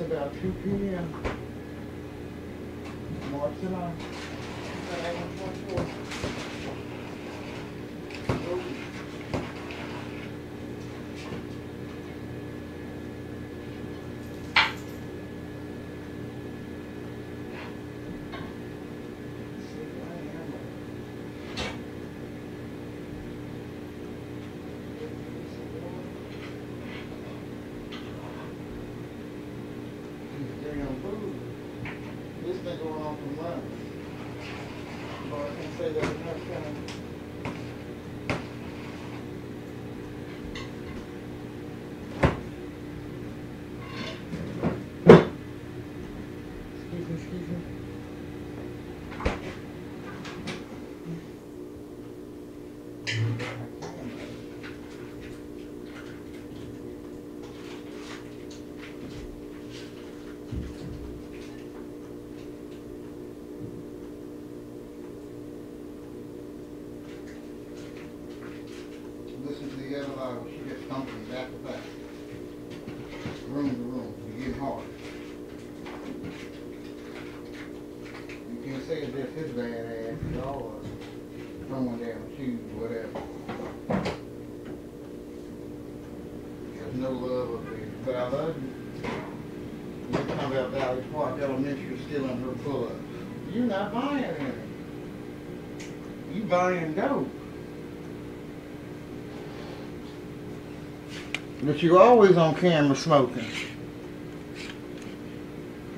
about 2 p.m. March not buying any. You buying dope. But you always on camera smoking.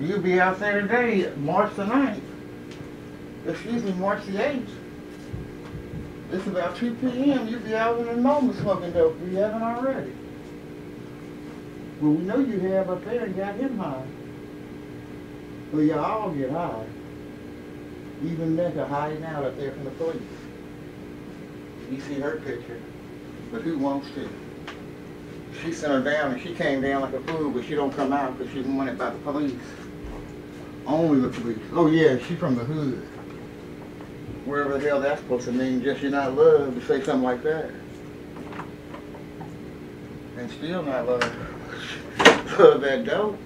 You'll be out there today, March the 9th. Excuse me, March the 8th. It's about 2 p.m. You'll be out in the moment smoking dope you haven't already. Well, we know you have up there and got him high. Well, y'all all get high. Even Mecca hiding out up there from the police. You see her picture, but who wants to? She sent her down and she came down like a fool, but she don't come out because she's wanted by the police. Only the police. Oh yeah, she from the hood. Wherever the hell that's supposed to mean, just you're not loved to say something like that. And still not loved. Love that dope.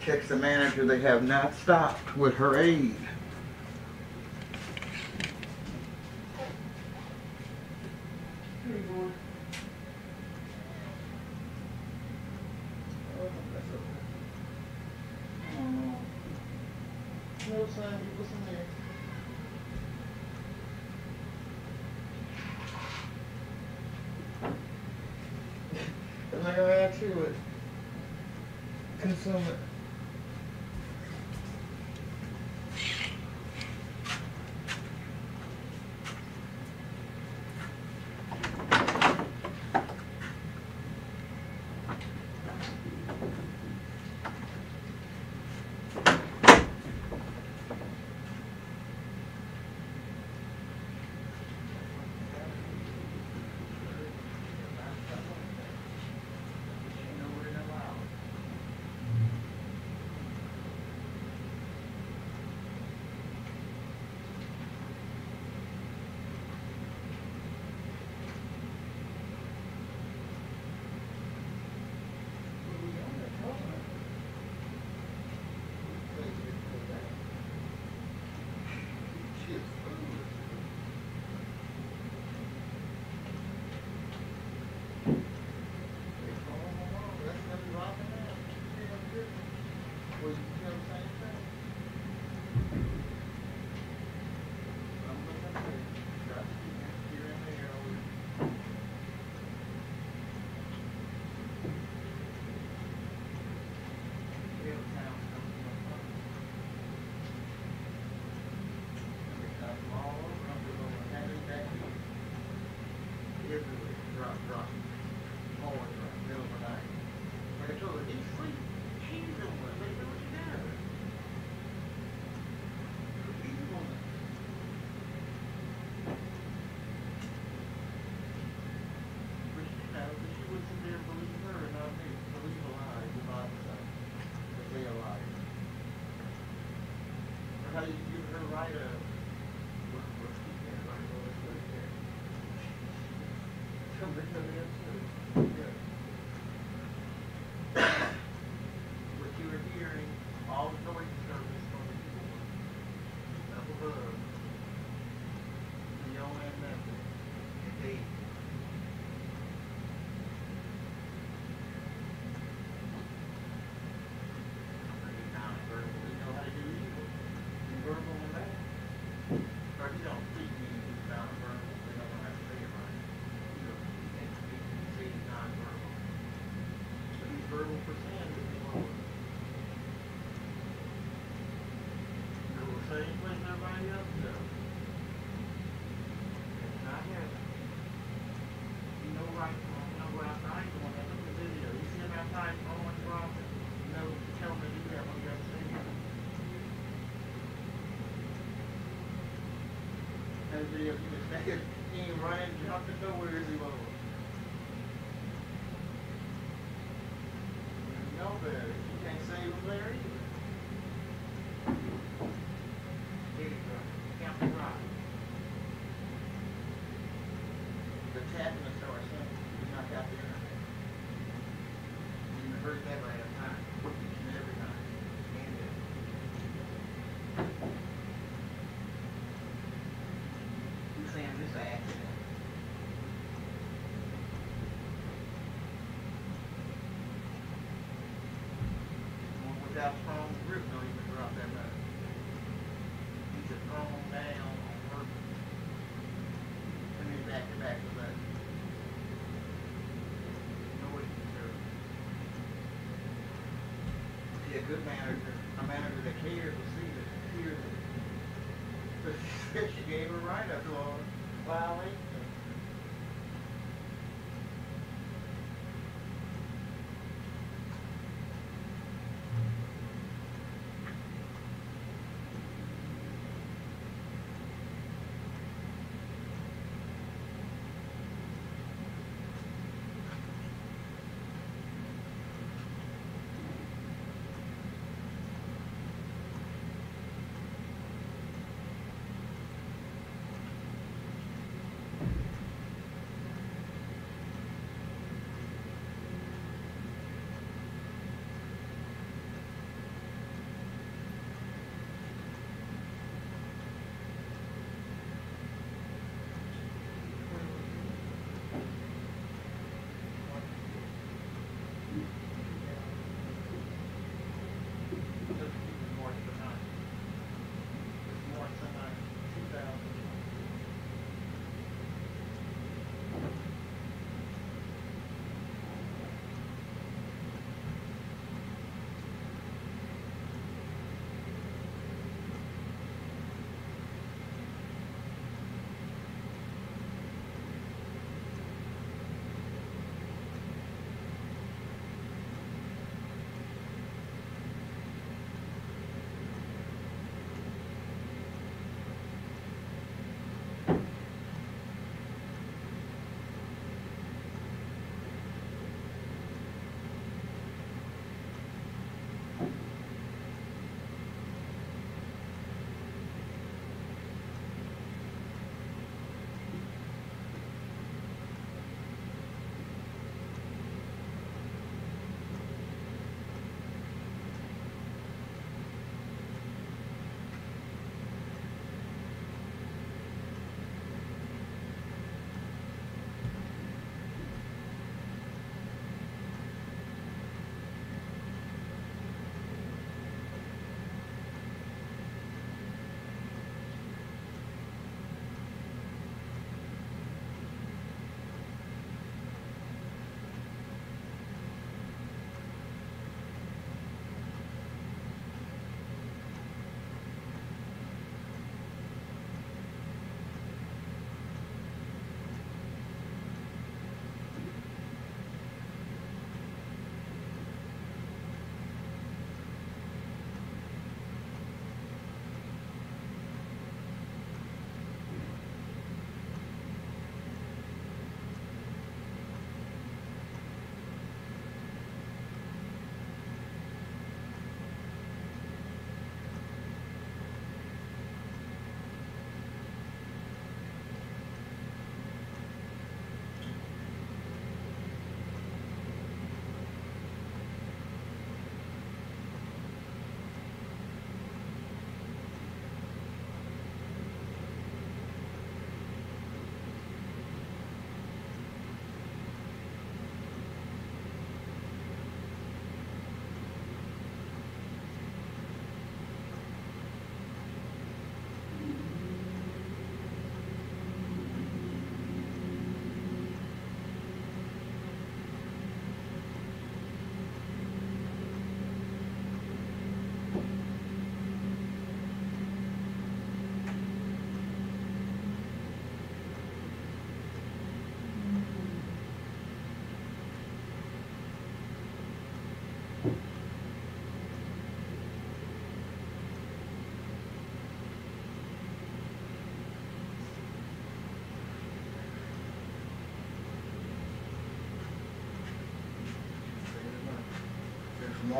Kicks the manager. They have not stopped with her aid. I'm not gonna add to it. Consume it. running, jumping the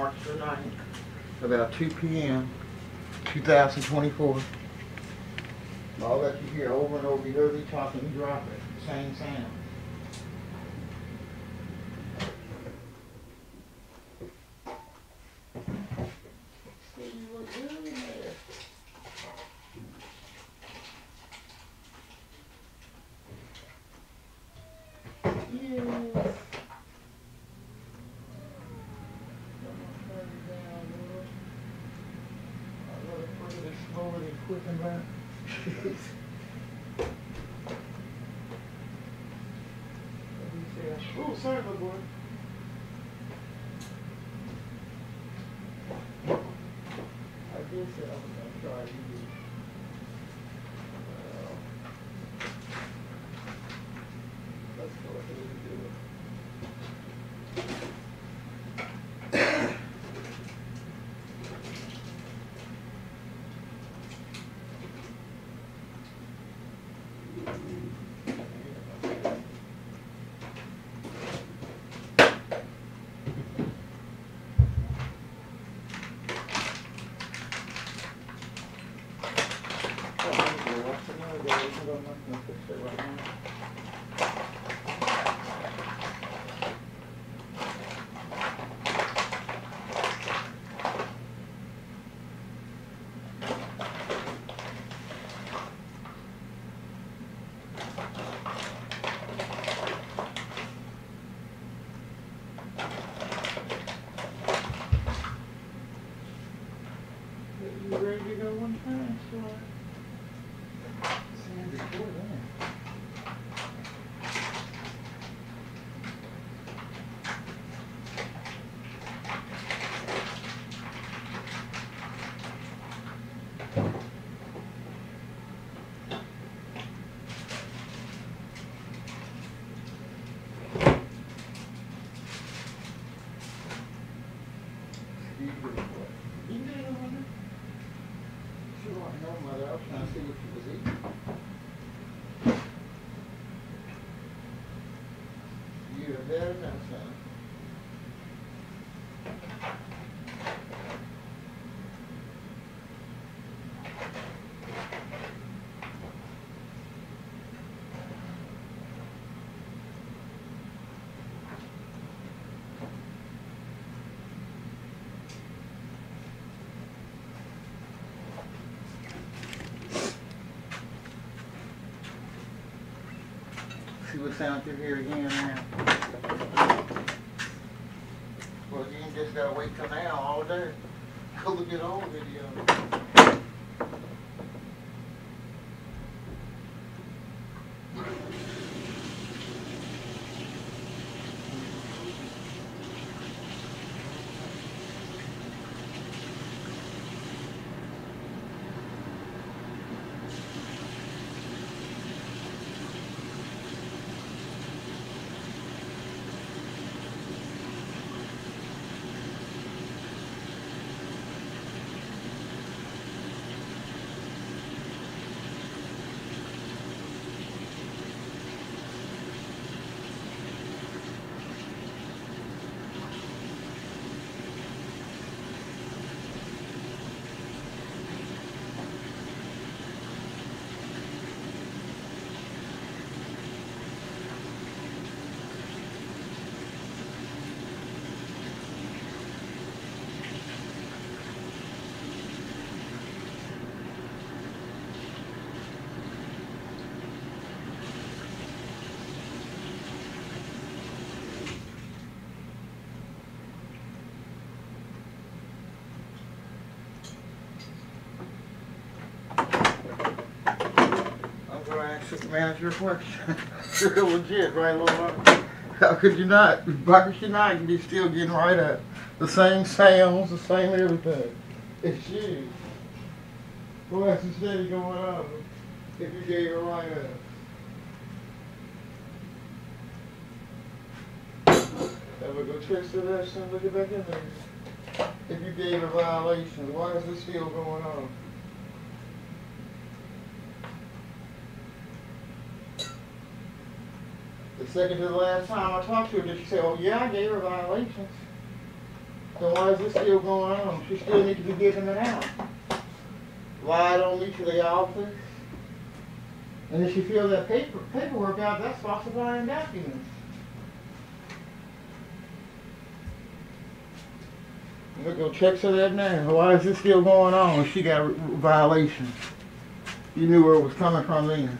March the ninth, about two P M, two thousand twenty-four. All that you hear over and over, you heard me talking, you drop it, same sound. See doing Oh, sorry, my boy. See what sound through here again now. Well, you just gotta wait till now all day. Go look at old video. I'm gonna ask the manager a question. You're legit, right, Laura? How could you not? How could you not? You be still getting right at the same sounds, the same everything. It's you. What's instead of going on if you gave her right up? Ever go tricks to that, son? Look it back in there. If you gave a violation, why is this still going on? Second to the last time I talked to her, did she say, oh yeah, I gave her violations? So why is this still going on? She still needs to be giving it out. Why don't meet to the office? And if she fills that paper, paperwork out, that's falsifying documents. We'll go check for that now. Why is this still going on? She got a violation. You knew where it was coming from then.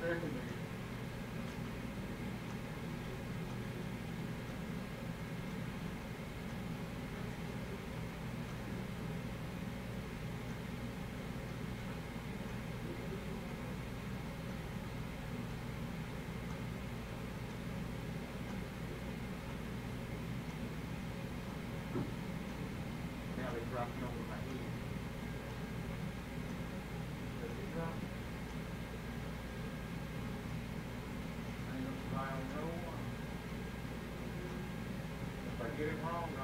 Comes out a little thick in there. Now they're dropping over my head. Does it drop? I ain't gonna fly on no one. If I get it wrong,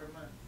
per month.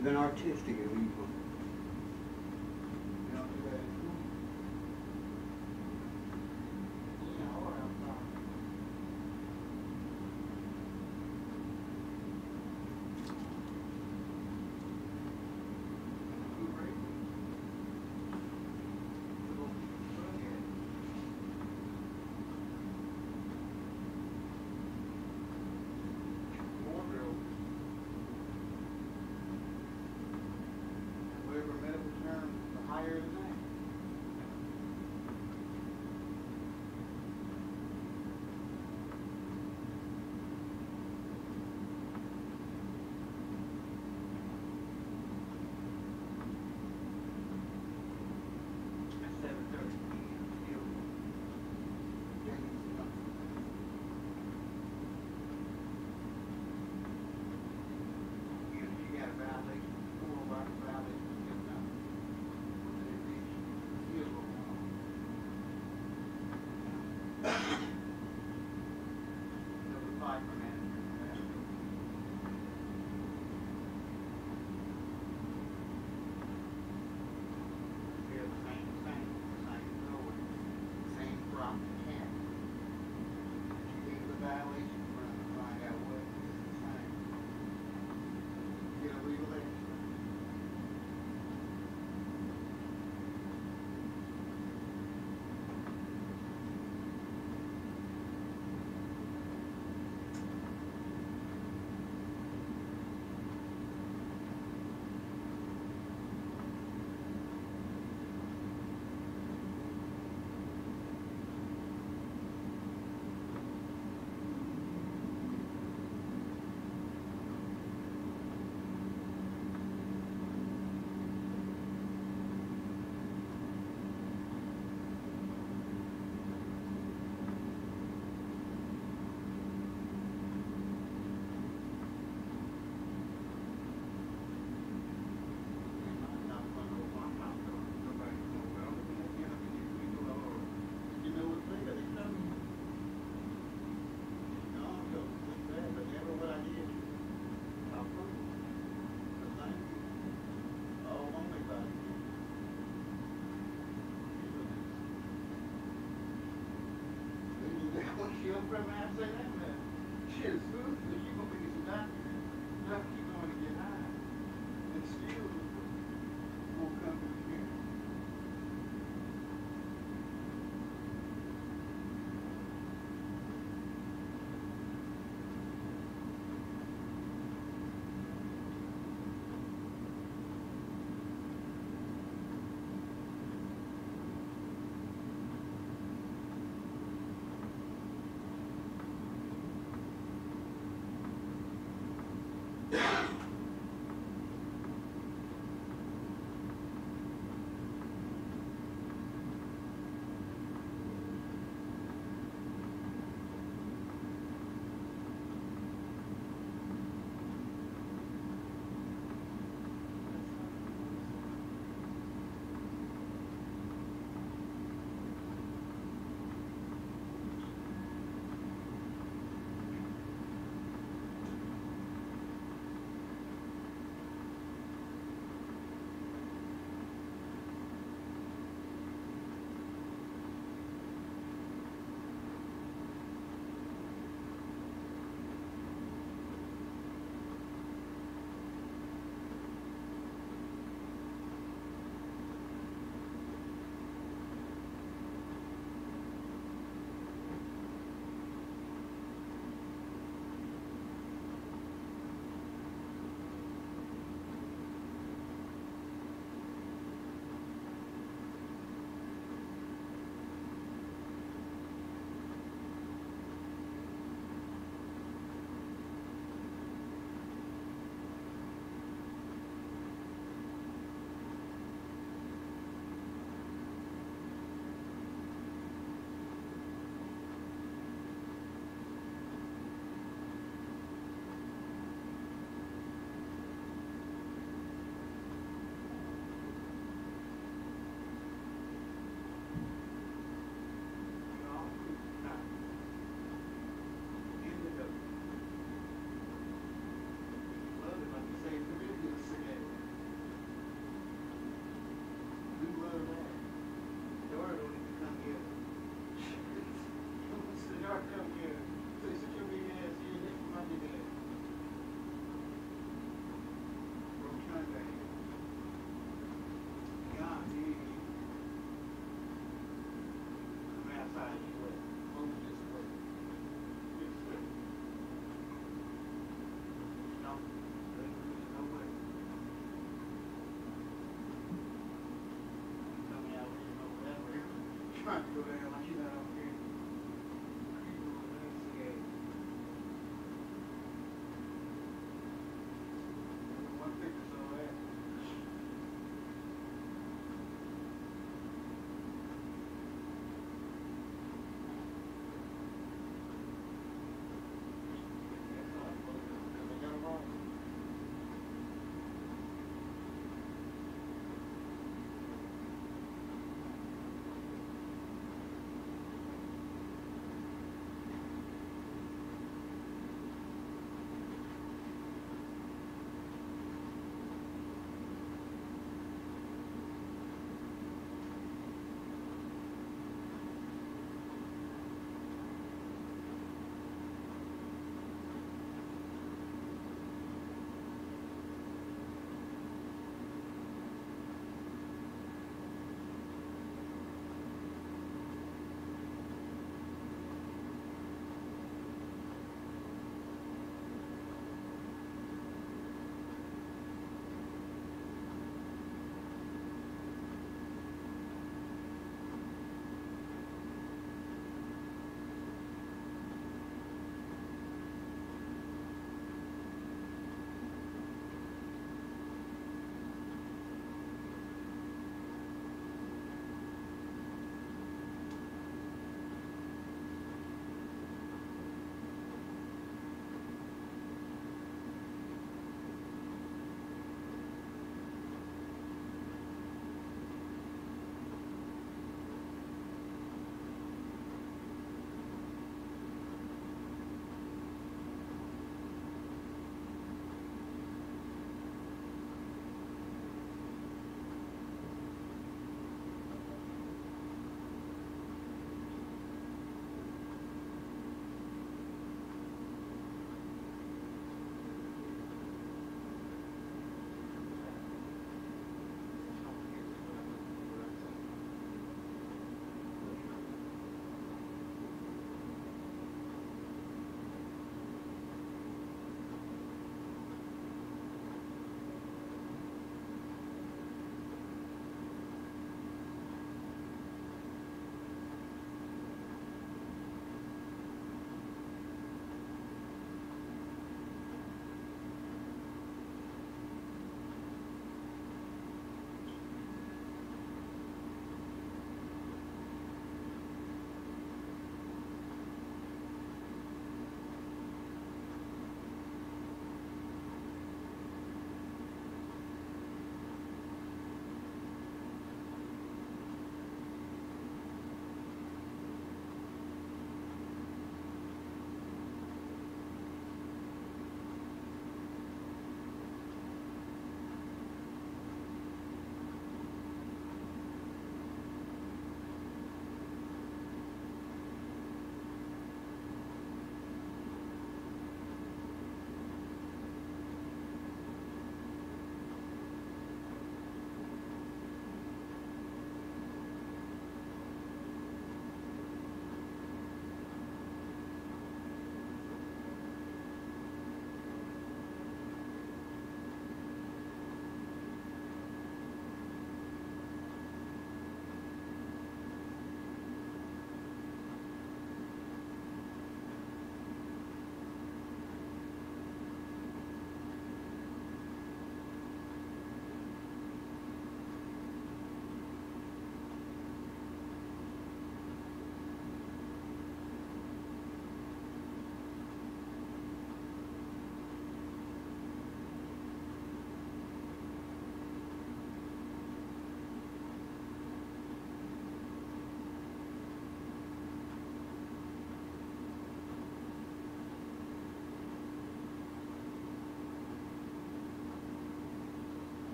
Even artistic illegal. Mm-hmm.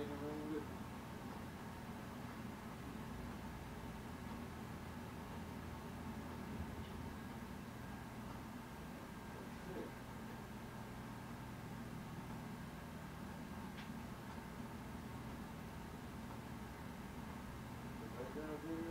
That's it.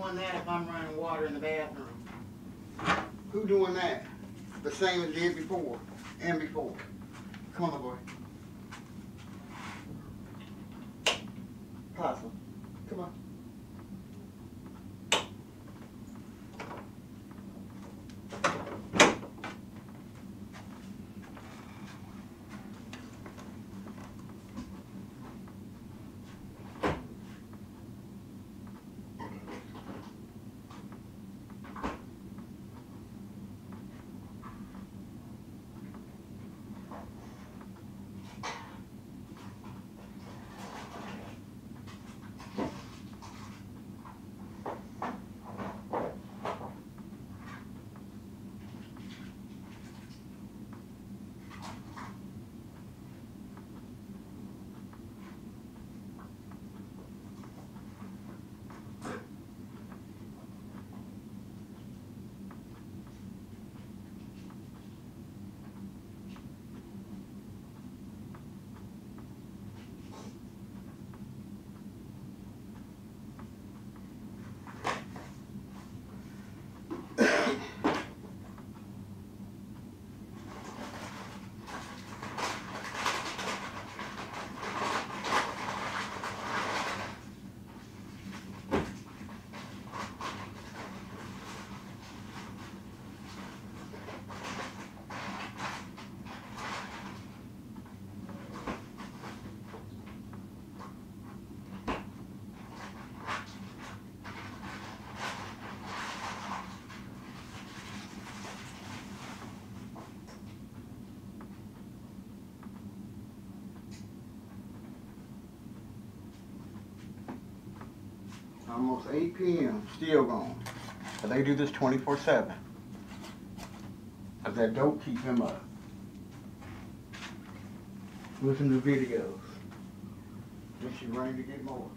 Doing that if I'm running water in the bathroom? Who doing that? The same as did before and before. Almost eight PM, still going. But they do this twenty-four seven. Cause that dope keep him up. Listen to videos. Then she running to get more.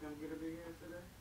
Come get a big ass today?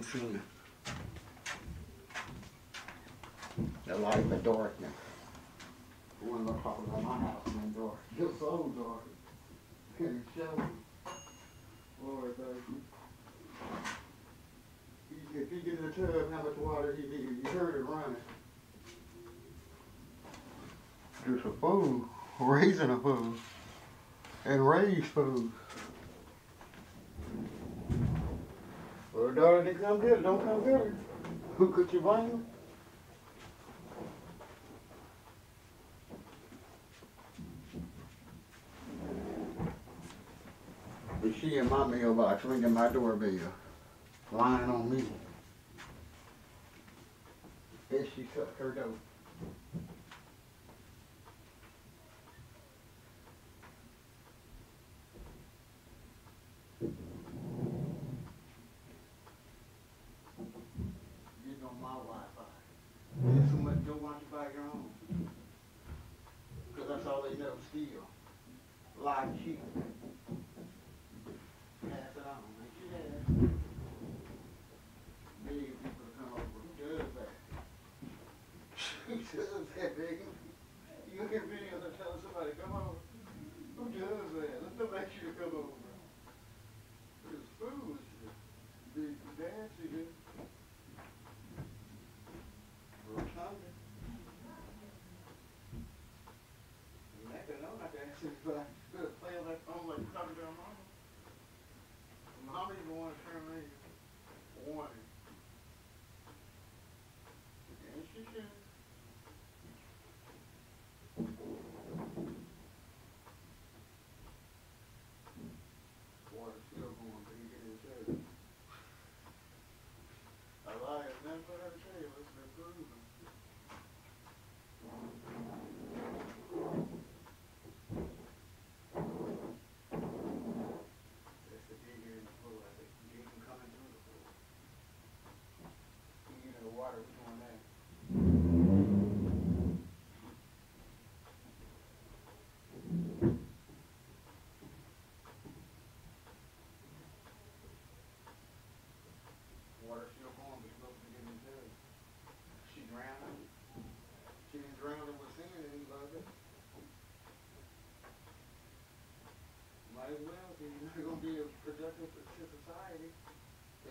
and femur. A lot of now. I want to dark. talk about my house and door. Show. Lord, you. If you get in the tub, how much water you need? You heard it running. Just a fool, raising a fool, and raise fools. your daughter didn't come good, don't come good. Who could you blame? But she in my mailbox ringing my doorbell, lying on me. And she shut her door.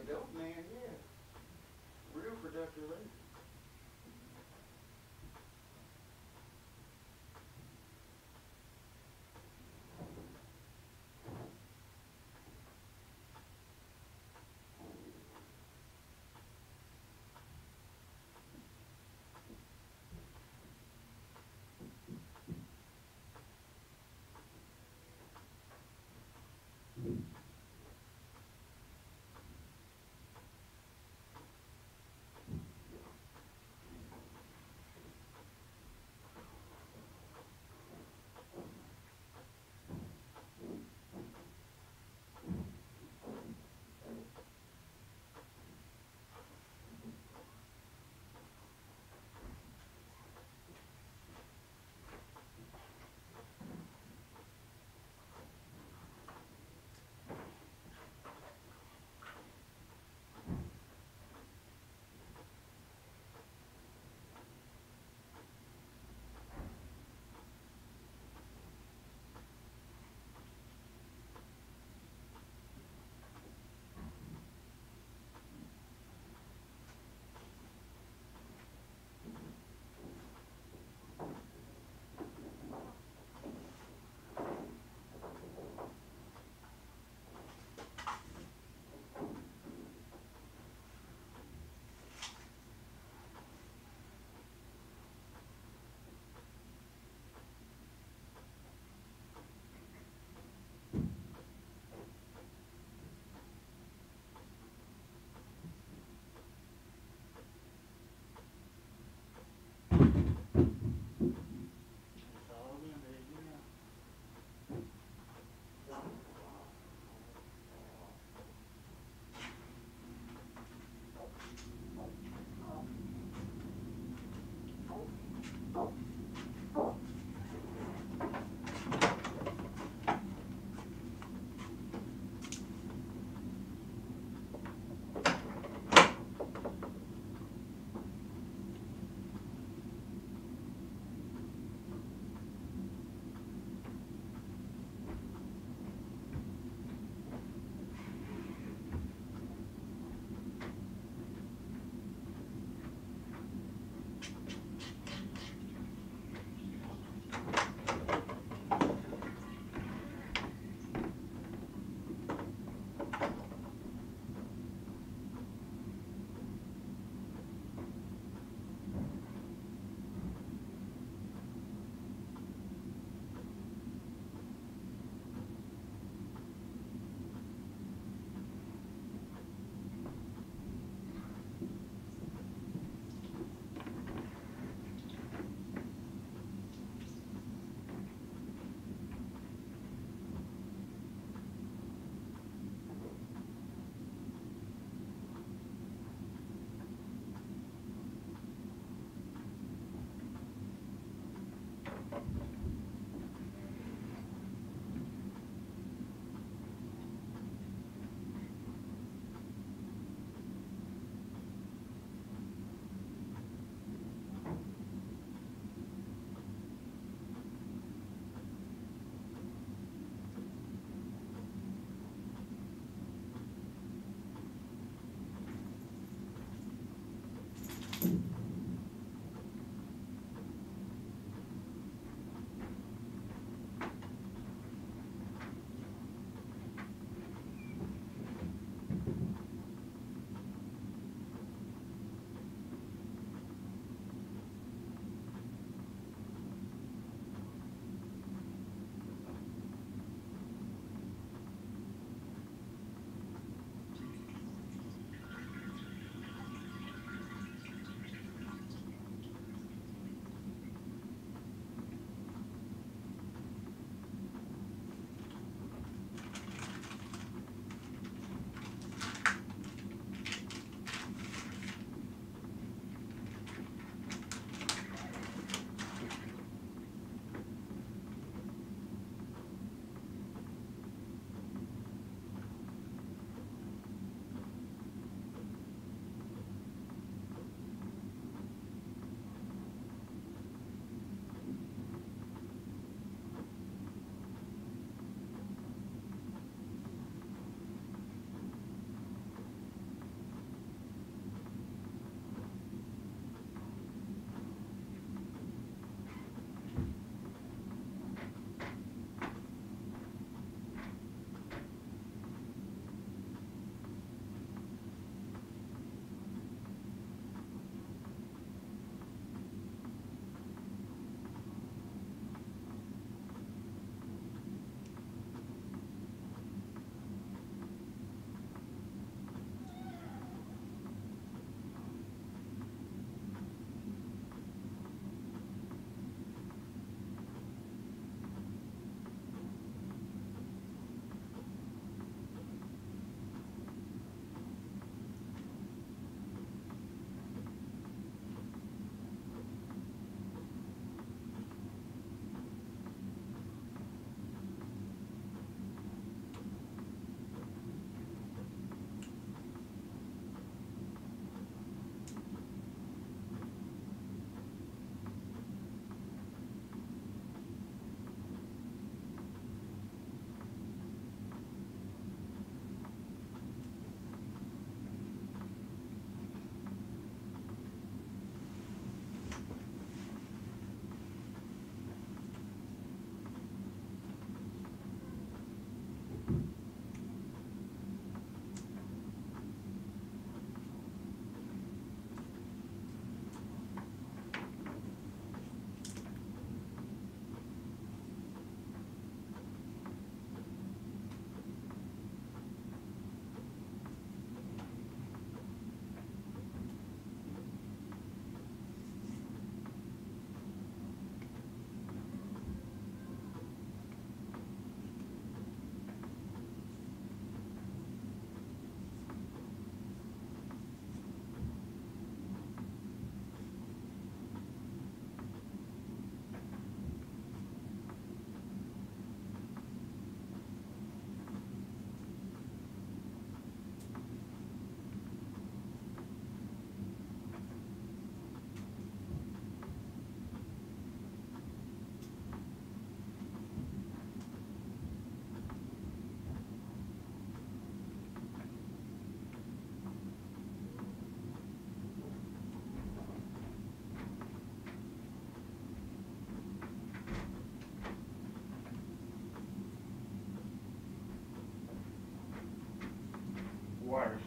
adult man, yeah. Real productive lady.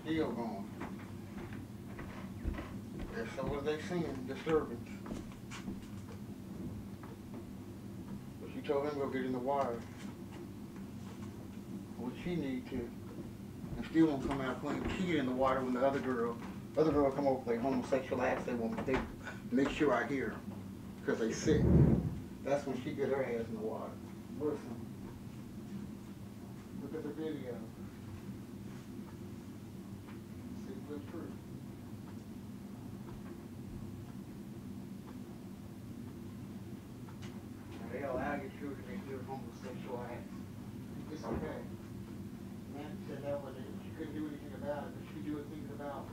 Still going. And so was they seeing disturbance. But she told him to go get in the water. What she need to. And still won't come out. She get in the water when the other girl, other girl come over play homosexual acts. They won't. They make sure I hear 'em, cause they sick. That's when she get her ass in the water. Listen. Look at the video. See if it's true. Now, They allow your children to do homosexual acts. It's okay. Man said that was it. She couldn't do anything about it, but she could do things about,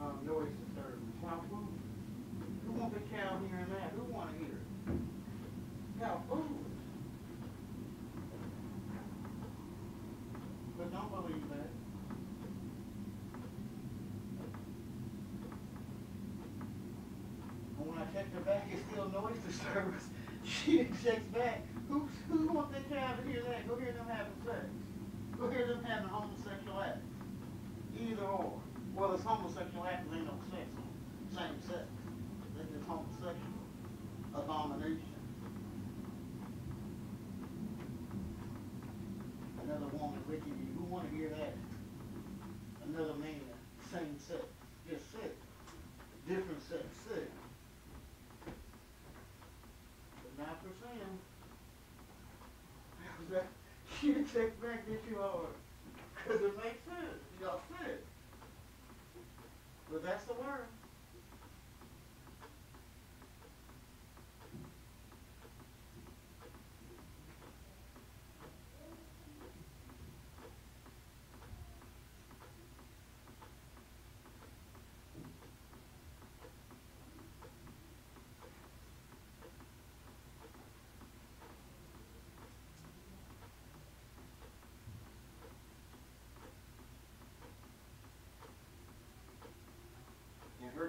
um, noise disturbance. How foolish. Who want the cow hearing that? Who wanna hear it? How foolish. But don't believe that. And when I checked her back, it's still noise disturbance. She checks back. Who, who wants that child to hear that? Go hear them having sex. Go hear them having homosexual acts. Either or. Well, it's homosexual acts, ain't no sex on same sex. They're just homosexual. Abomination. Another woman licking you. Who wanna hear that? Another man, same sex. Just sick. Different sex, sick. But not for Sam. How's that? Takes back that you are. Cause it makes sense. Y'all sick. But that's the word.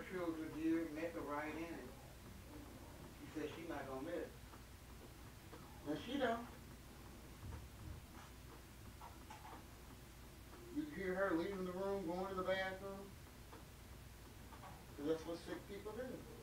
Children here met her right in. She said she not gonna miss. And she don't. You hear her leaving the room, going to the bathroom. that's what sick people do.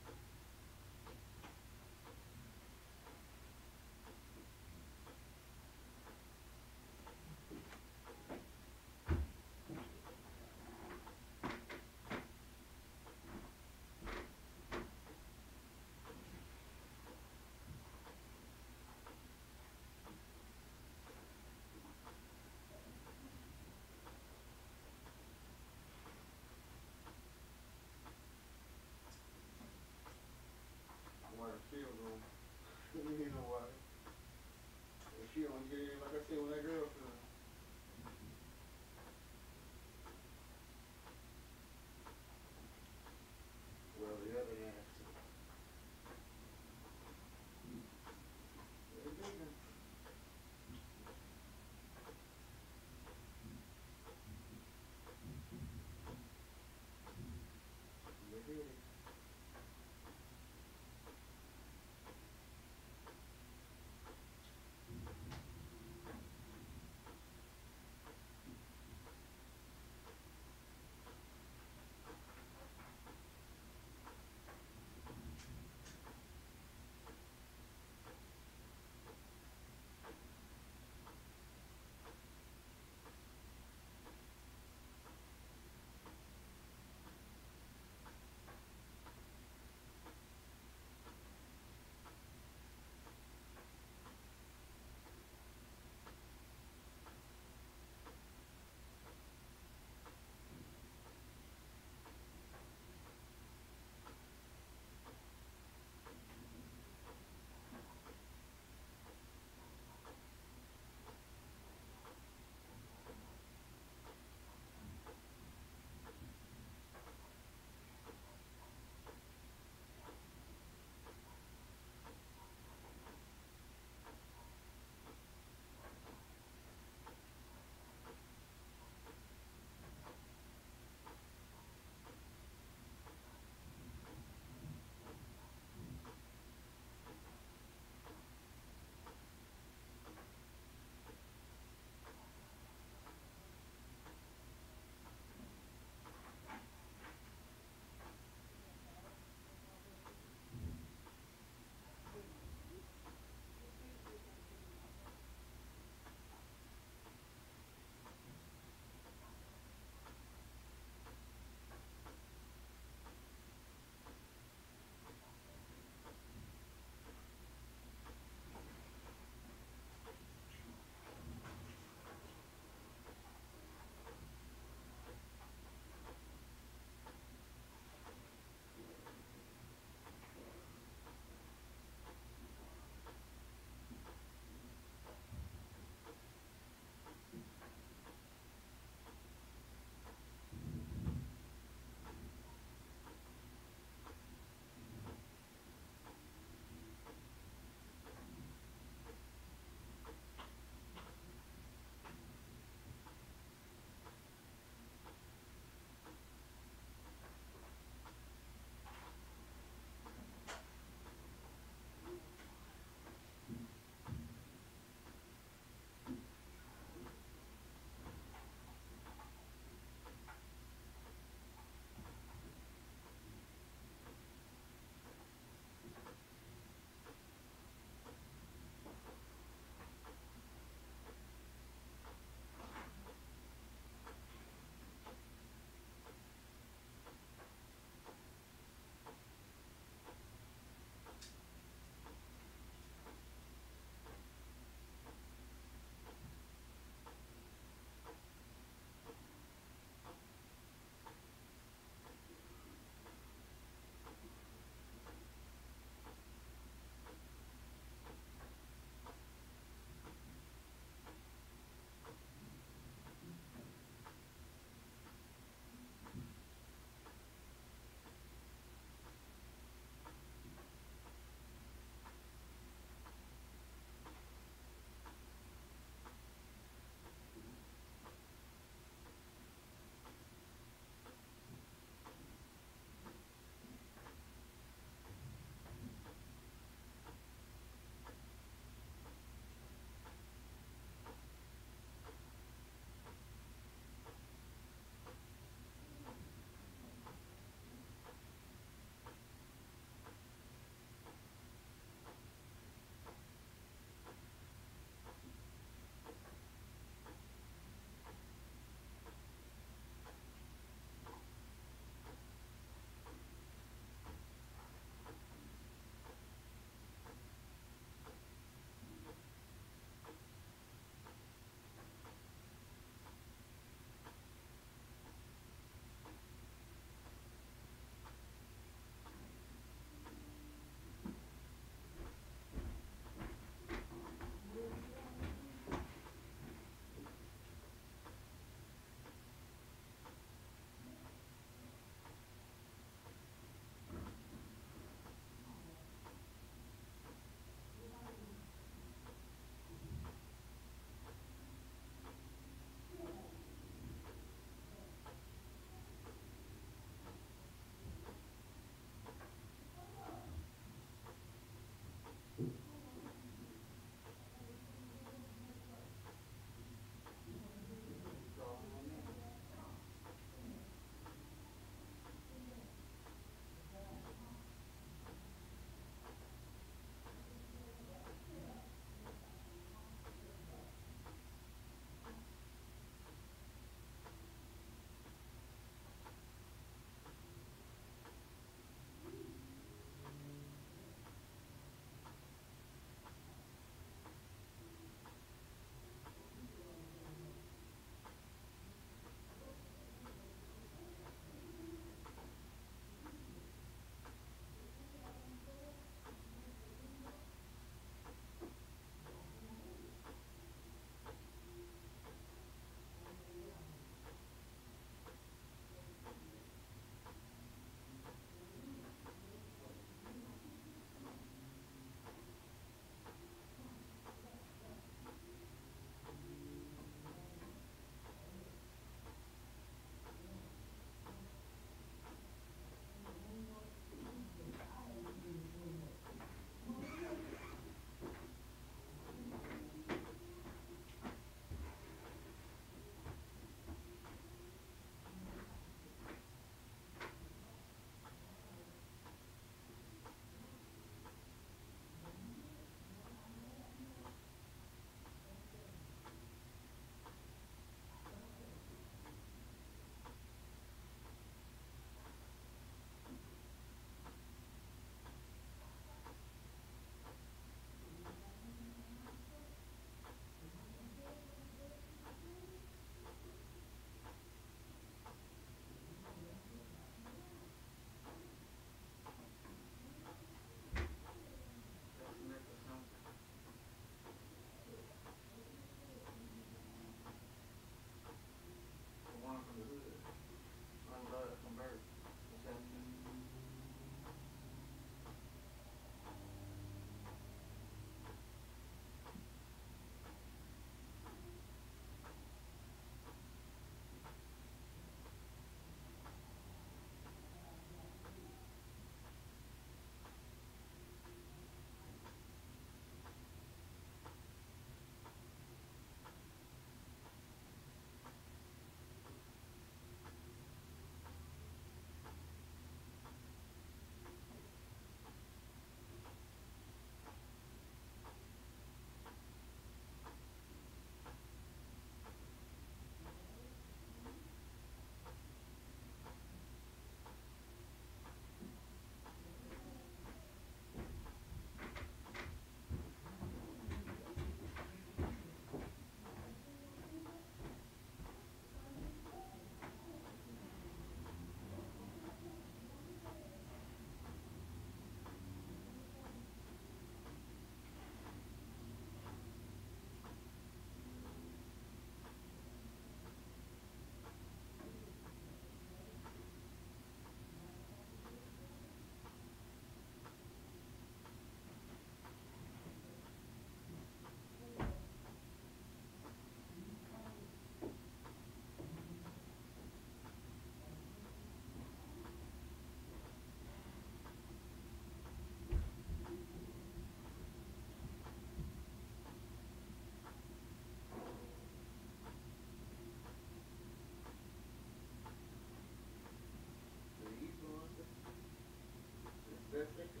with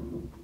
Thank you.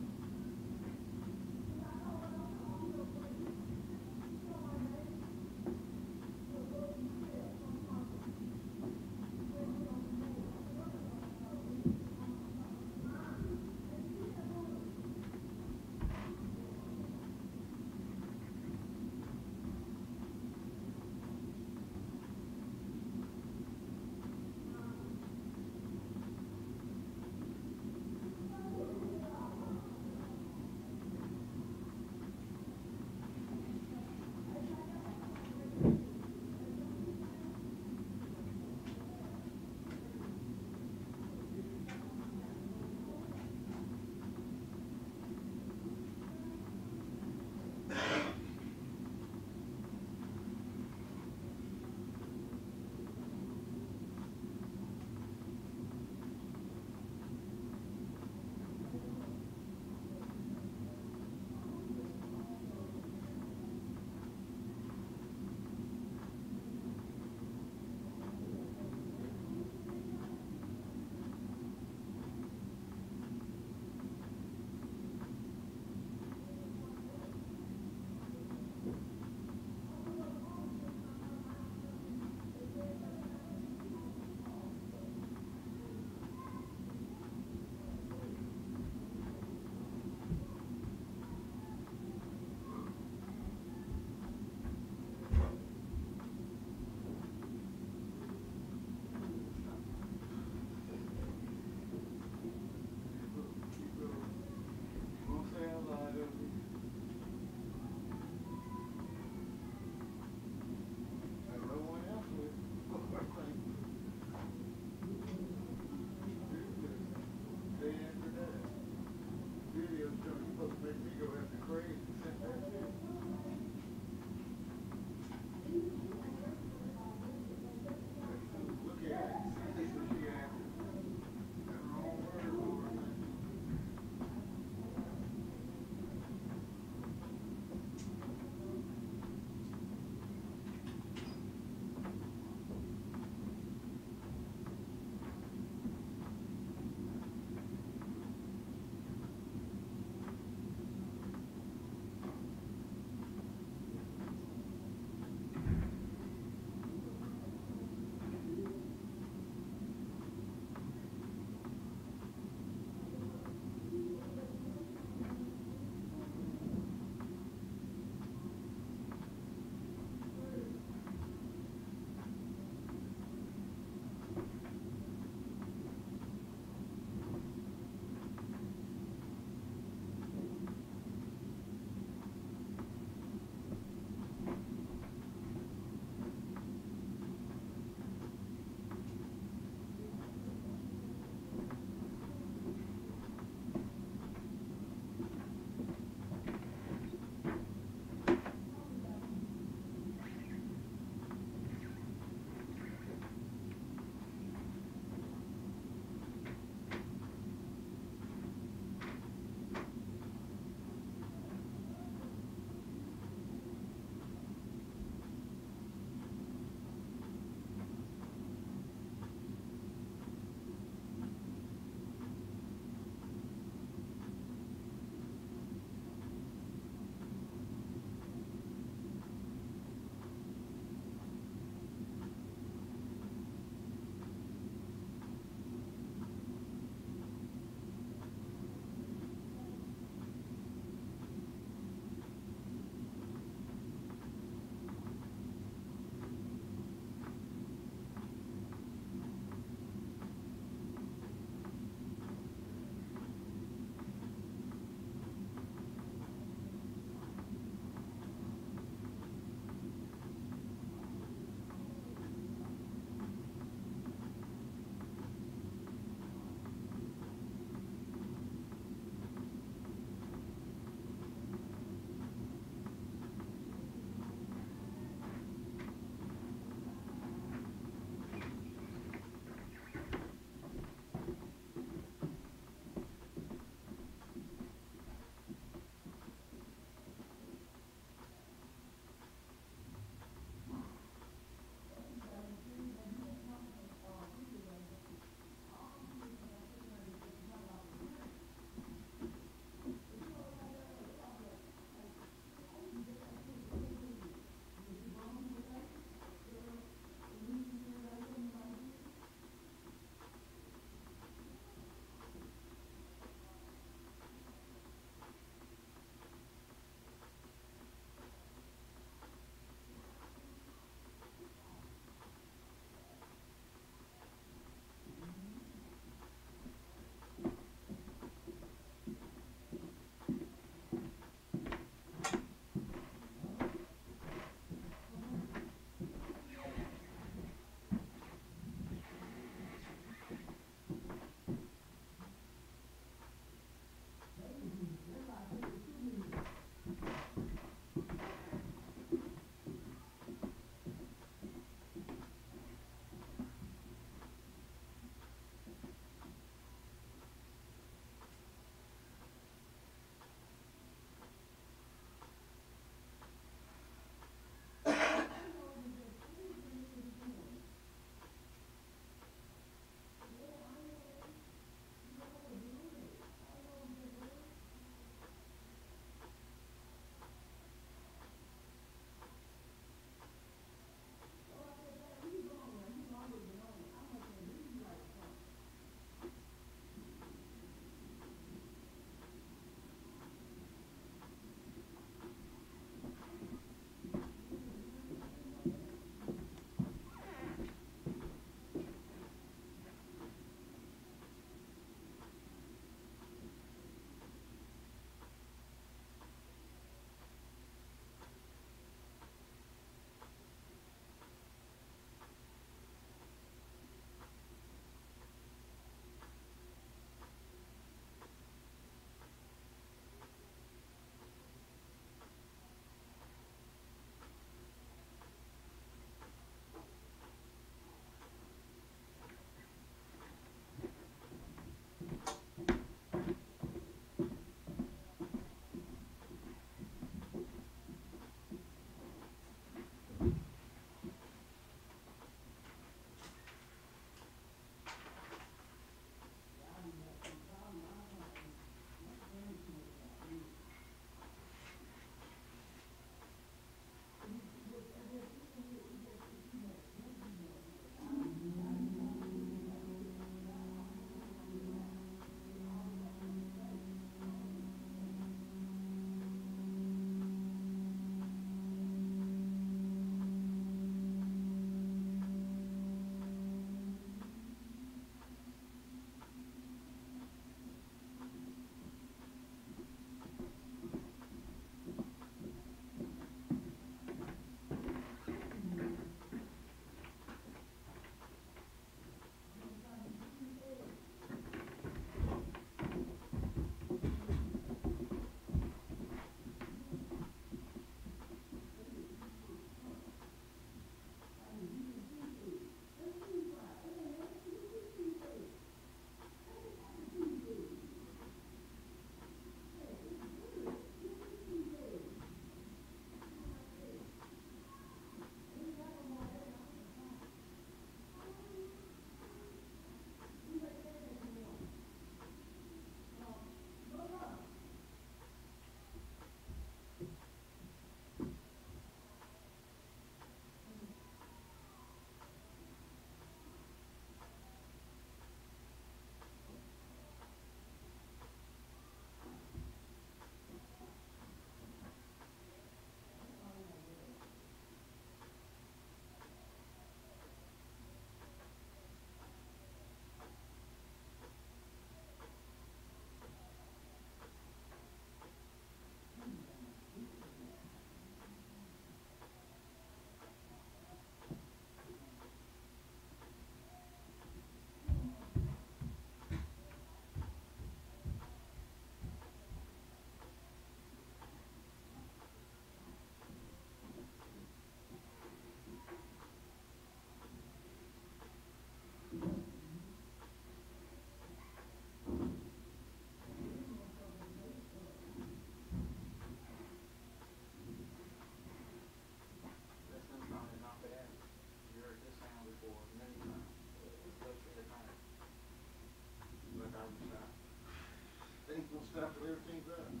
After everything's done.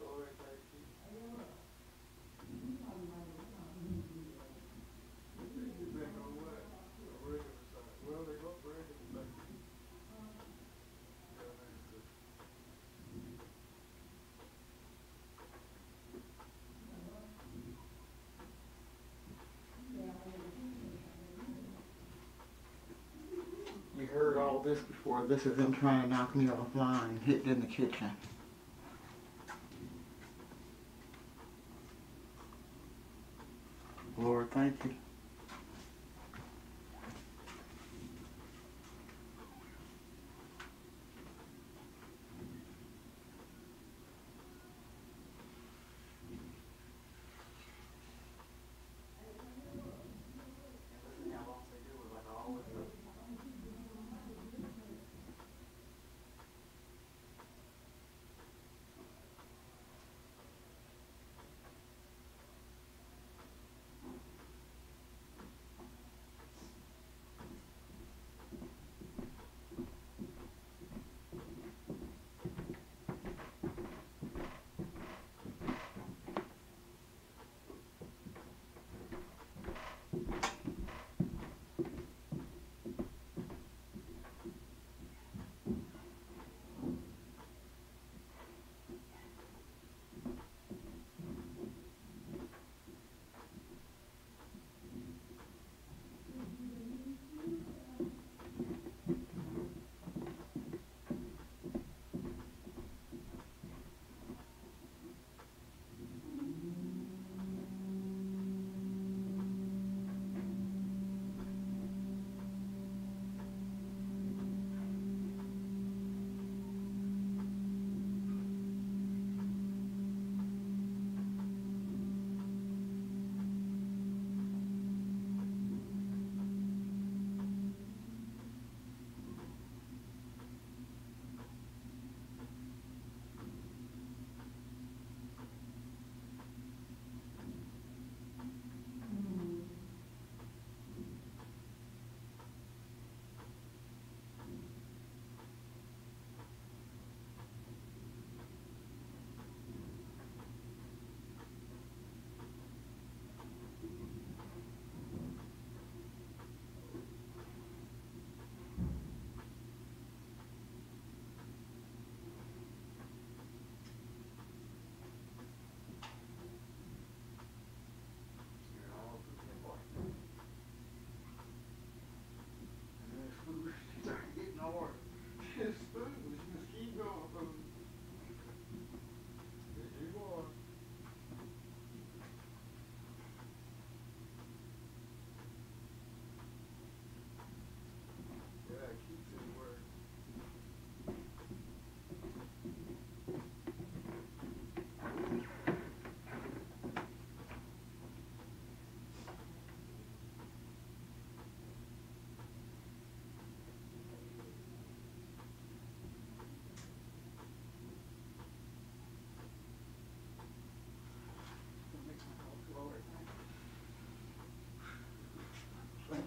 Lord, thank you. You back on what? A regular side. Well, they both regular, thank you. Yeah, that's good. You heard all this before. This is them trying to knock me offline, hitting in the kitchen.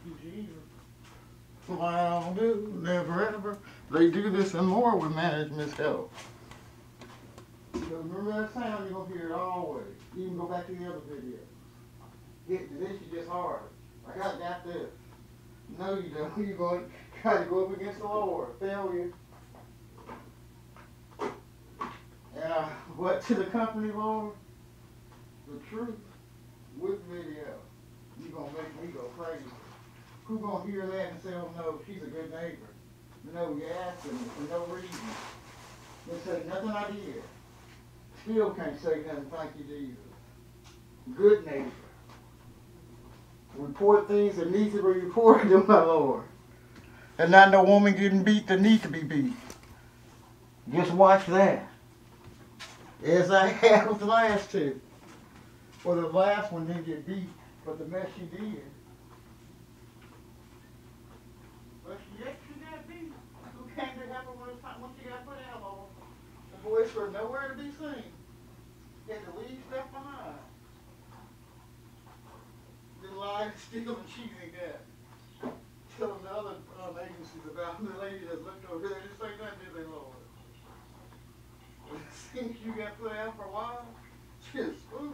Thank you, Jesus. Why I don't do, never ever. They do this and more with management's help. So remember that sound, you're gonna hear it always. You can go back to the other video. Hit this, is just hard. I got this. No, you don't. You're going to try to go up against the Lord. Failure. And what to the company, Lord? The truth with video. You're gonna make me go crazy. Who gonna hear that and say, oh no, she's a good neighbor? No, you asked them for no reason. They say nothing I did. Still can't say nothing, thank you, Jesus. Good neighbor. Report things that need to be reported to my Lord. And not no woman getting beat that need to be beat. Just watch that. As I have with the last two. Well, the last one didn't get beat, but the mess she did. But she actually got beat. Who came to help her when, it's time- when she got put out on? The were nowhere to be seen. Had to leave stuff behind. Then lied, steal, and cheating again. Telling the other um, agencies about the lady that looked over there. Just like that, did they, Lord? you got put out for a while? Just school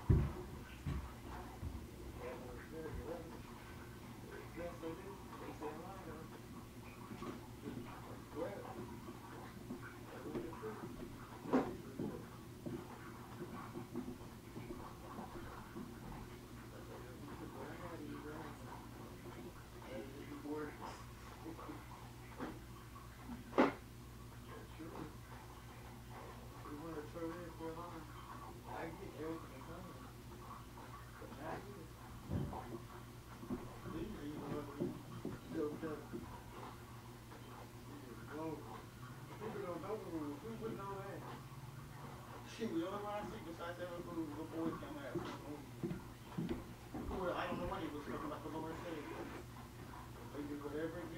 whatever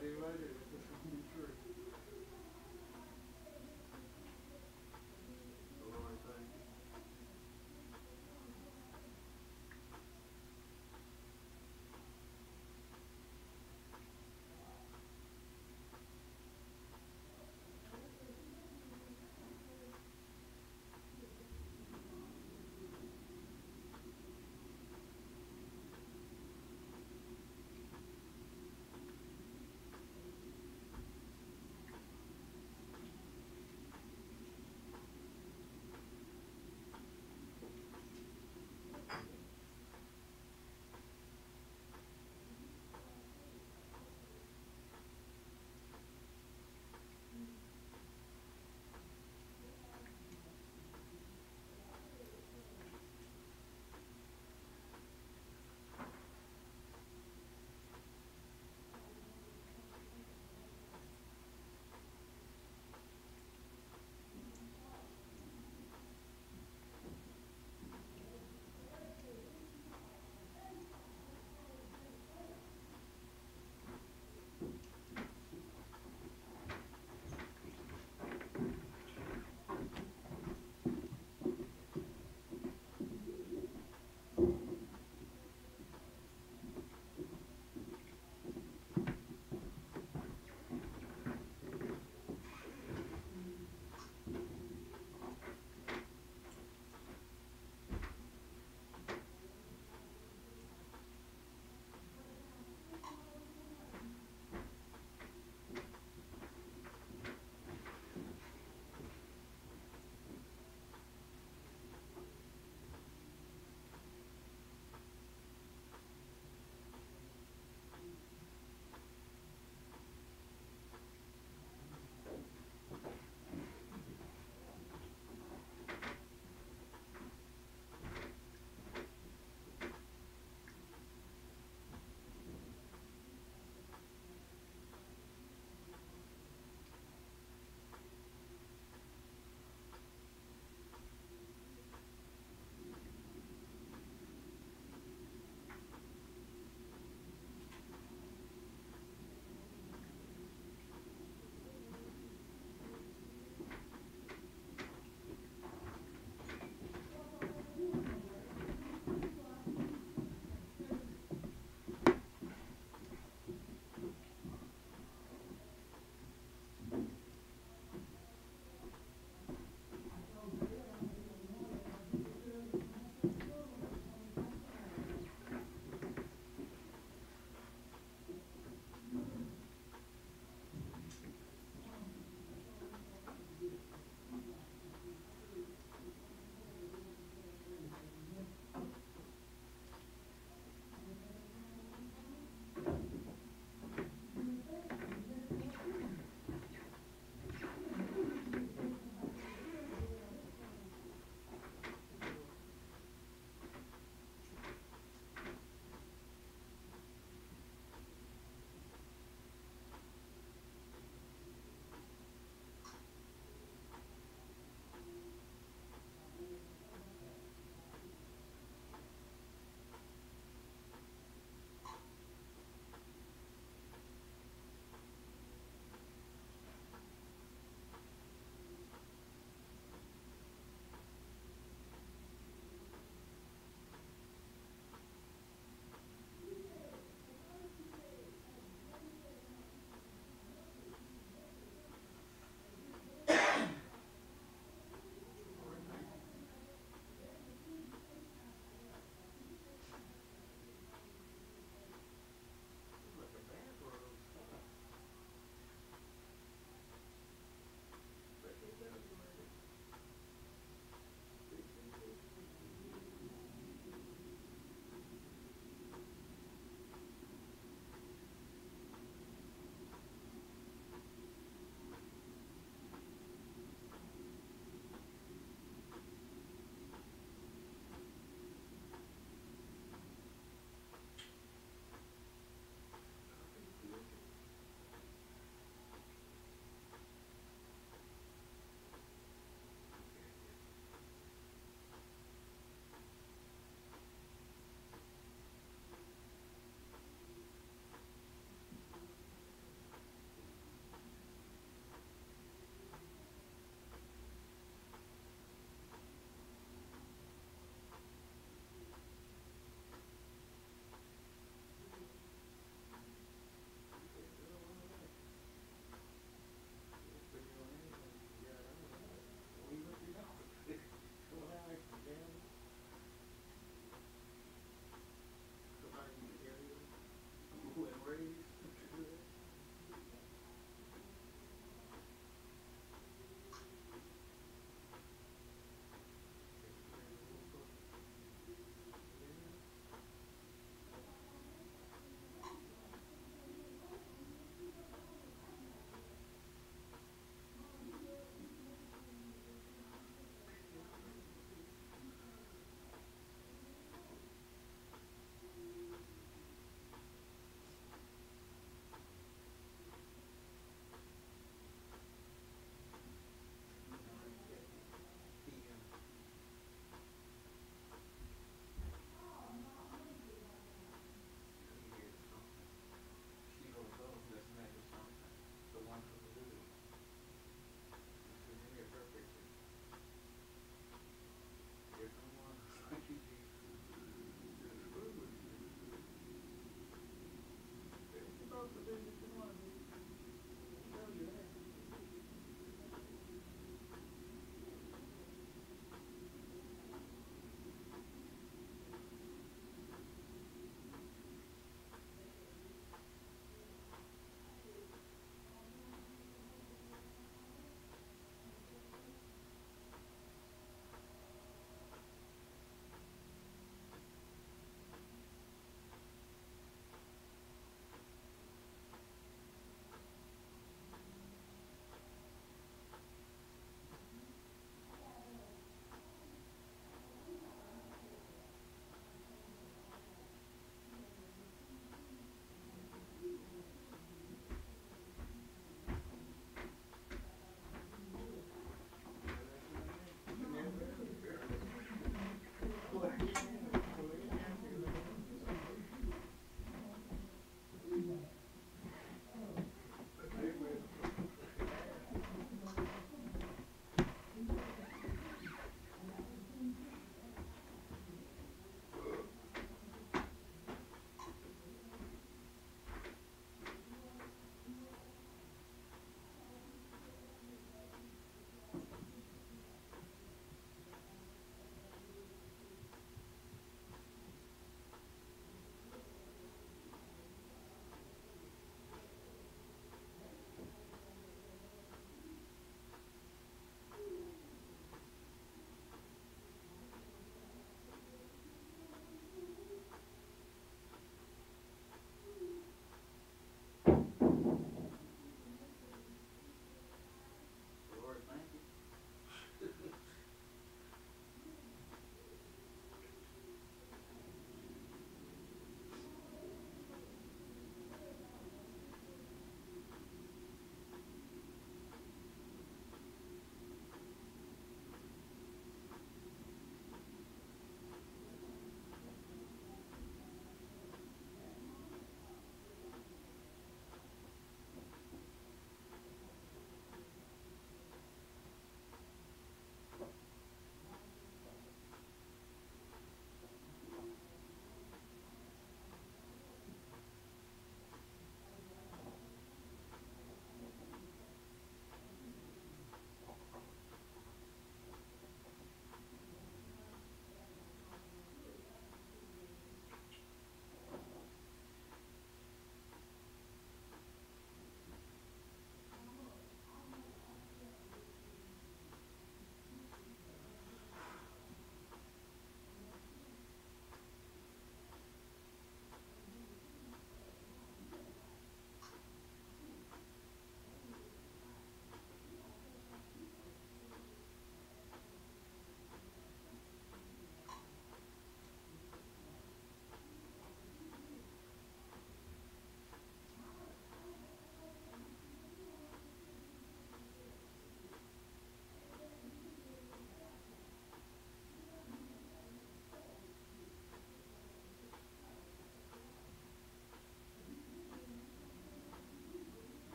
do, Friday, Friday.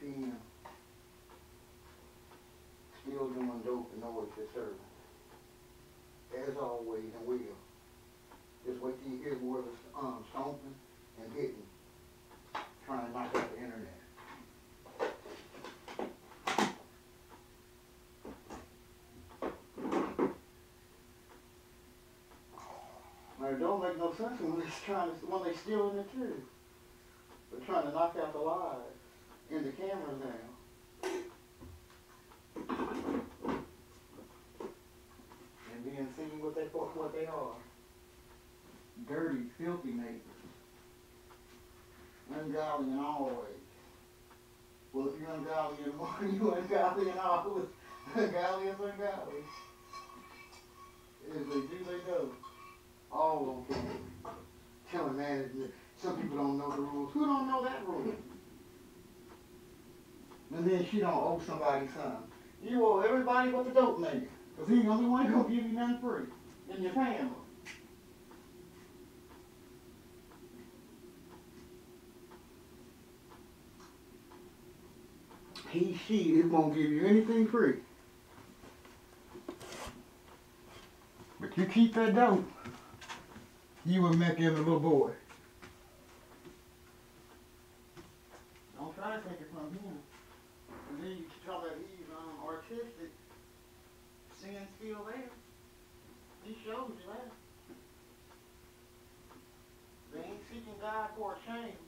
PM. Still doing dope and noise disturbance. As always and will. Just wait till you hear more of um, stomping and hitting. Trying to knock out the internet. Now, it don't make no sense when they're trying to, when they stealing it too. They're trying to knock out the live and the cameras now. And being seen what they, what they are. Dirty, filthy neighbors. Ungodly in all ways. Well, if you're ungodly in one, you're ungodly in all. Ungodly is ungodly. If they do, they know. All of them. Telling management, some people don't know the rules. Who don't know that rule? And then she don't owe somebody something. You owe everybody but the dope nigga. Cause he the only one gonna give you nothing free. in your family. He, she, is won't give you anything free. But you keep that dope, you will make him a little boy. Don't try to take it from him. And then you talk about he's um, artistic. Sin's still there. He shows you that. They ain't seeking God for a change.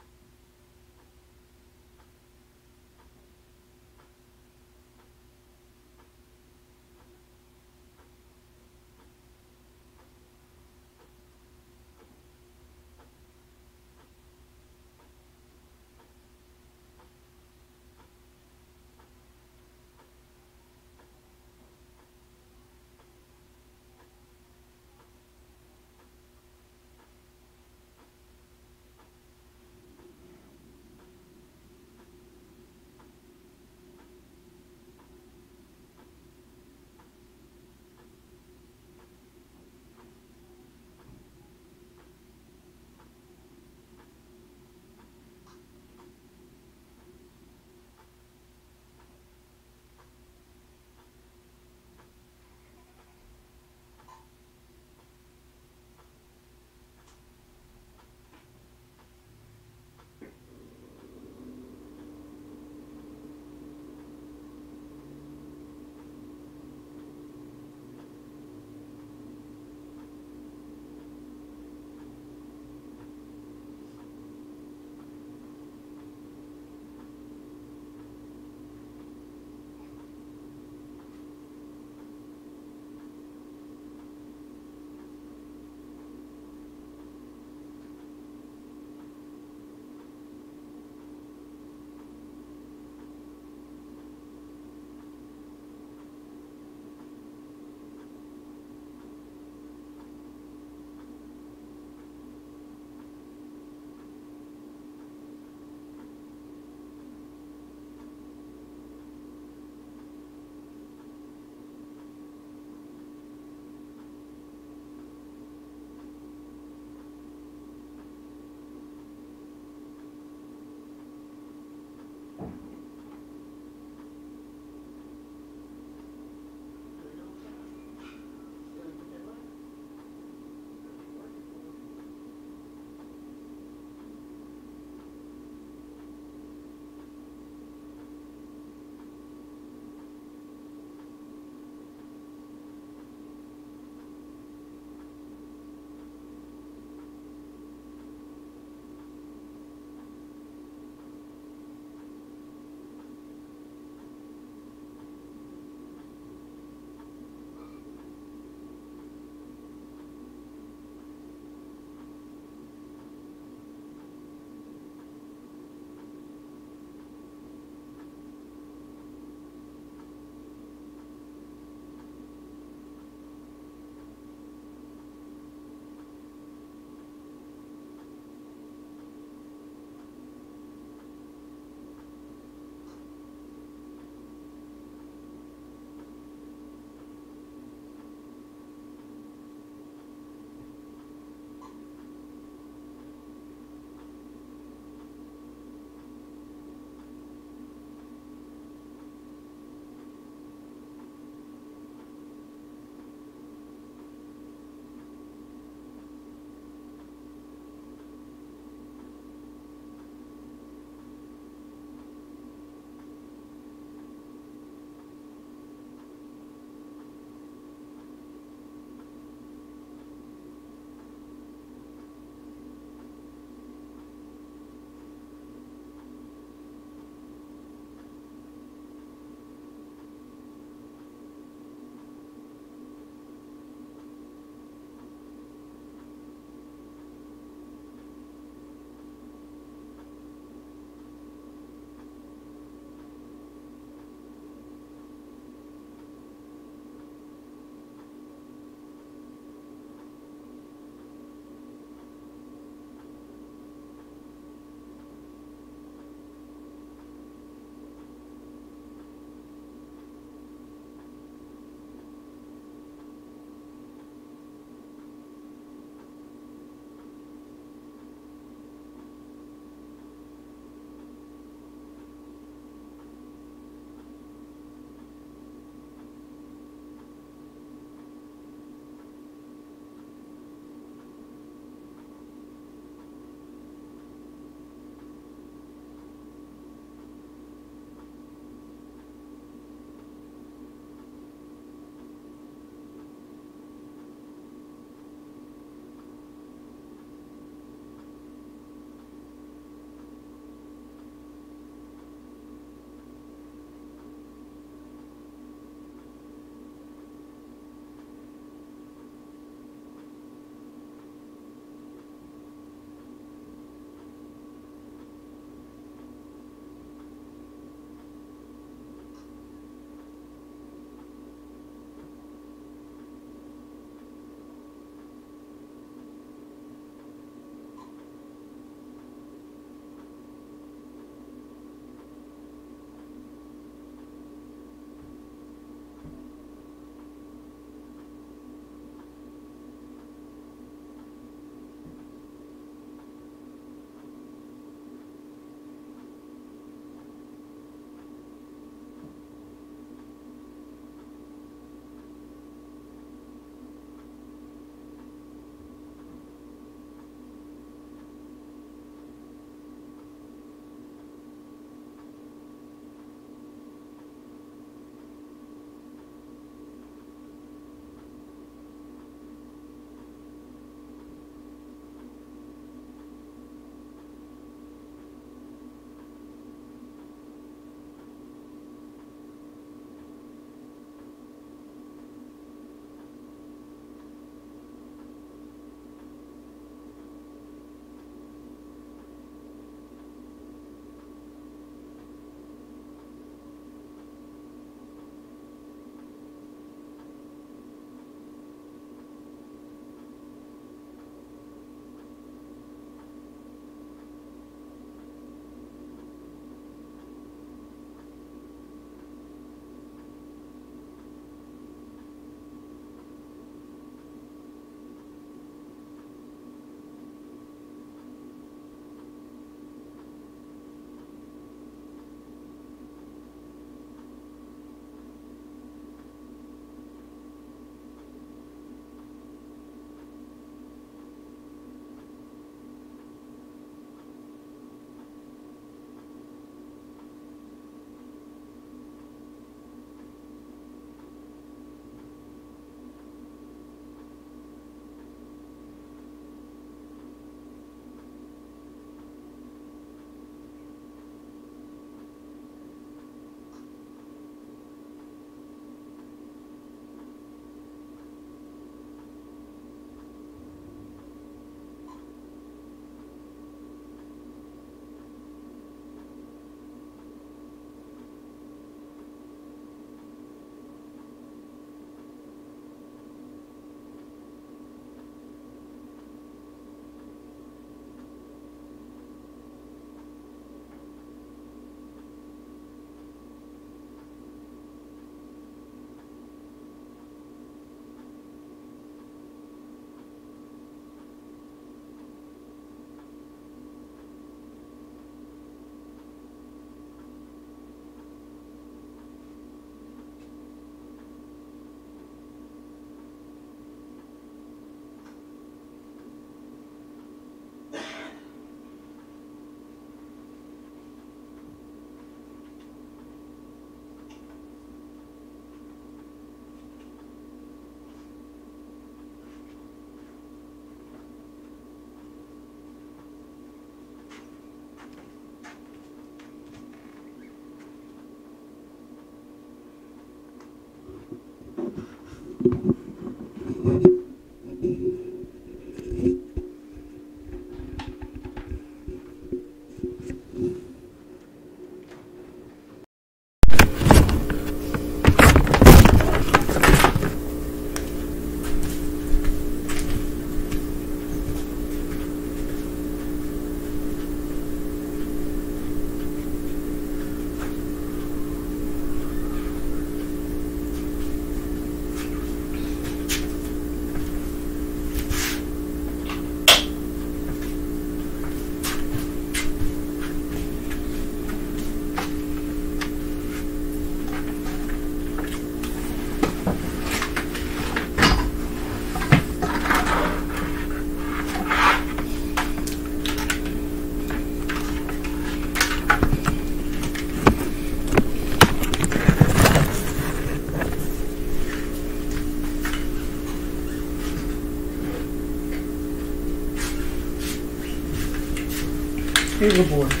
the board.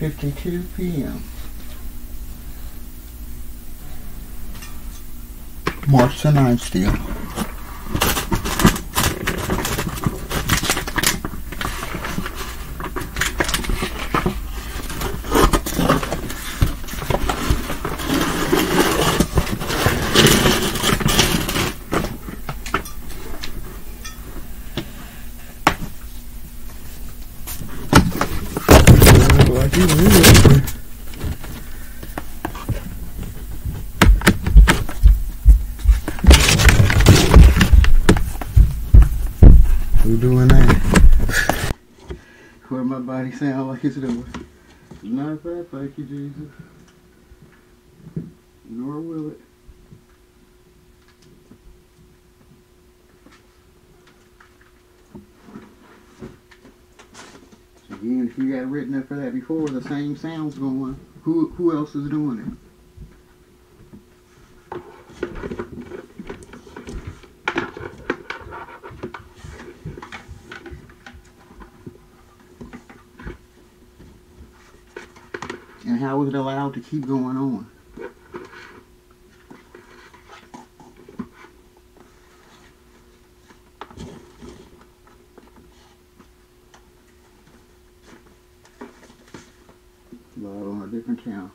11.52 p.m. March the 9th still. Doing that? What my body sound like it's doing. Not that, thank you, Jesus. Nor will it. Again, if you got written up for that before, the same sound's going. Who who else is doing it? And how is it allowed to keep going on? Live on a different channel.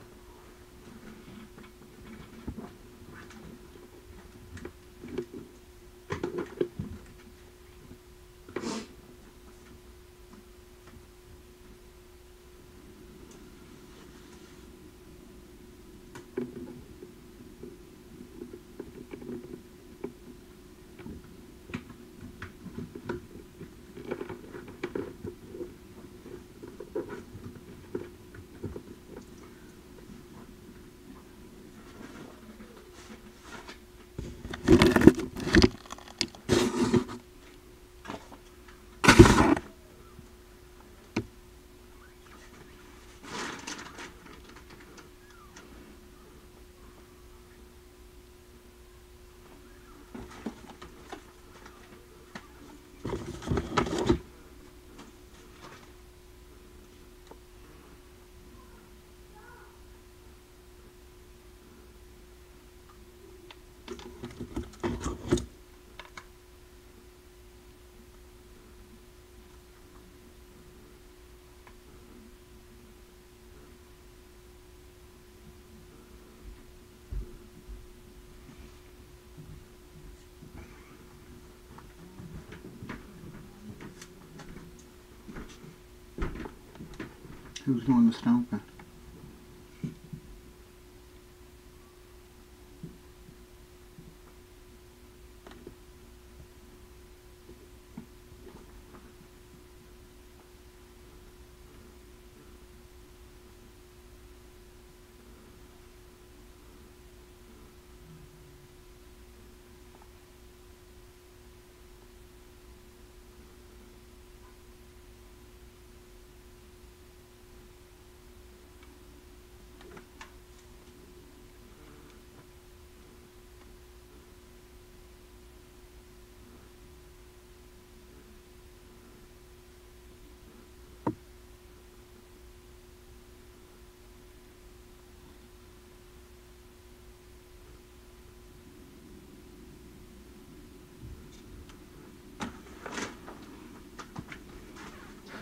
Who's doing the stomping?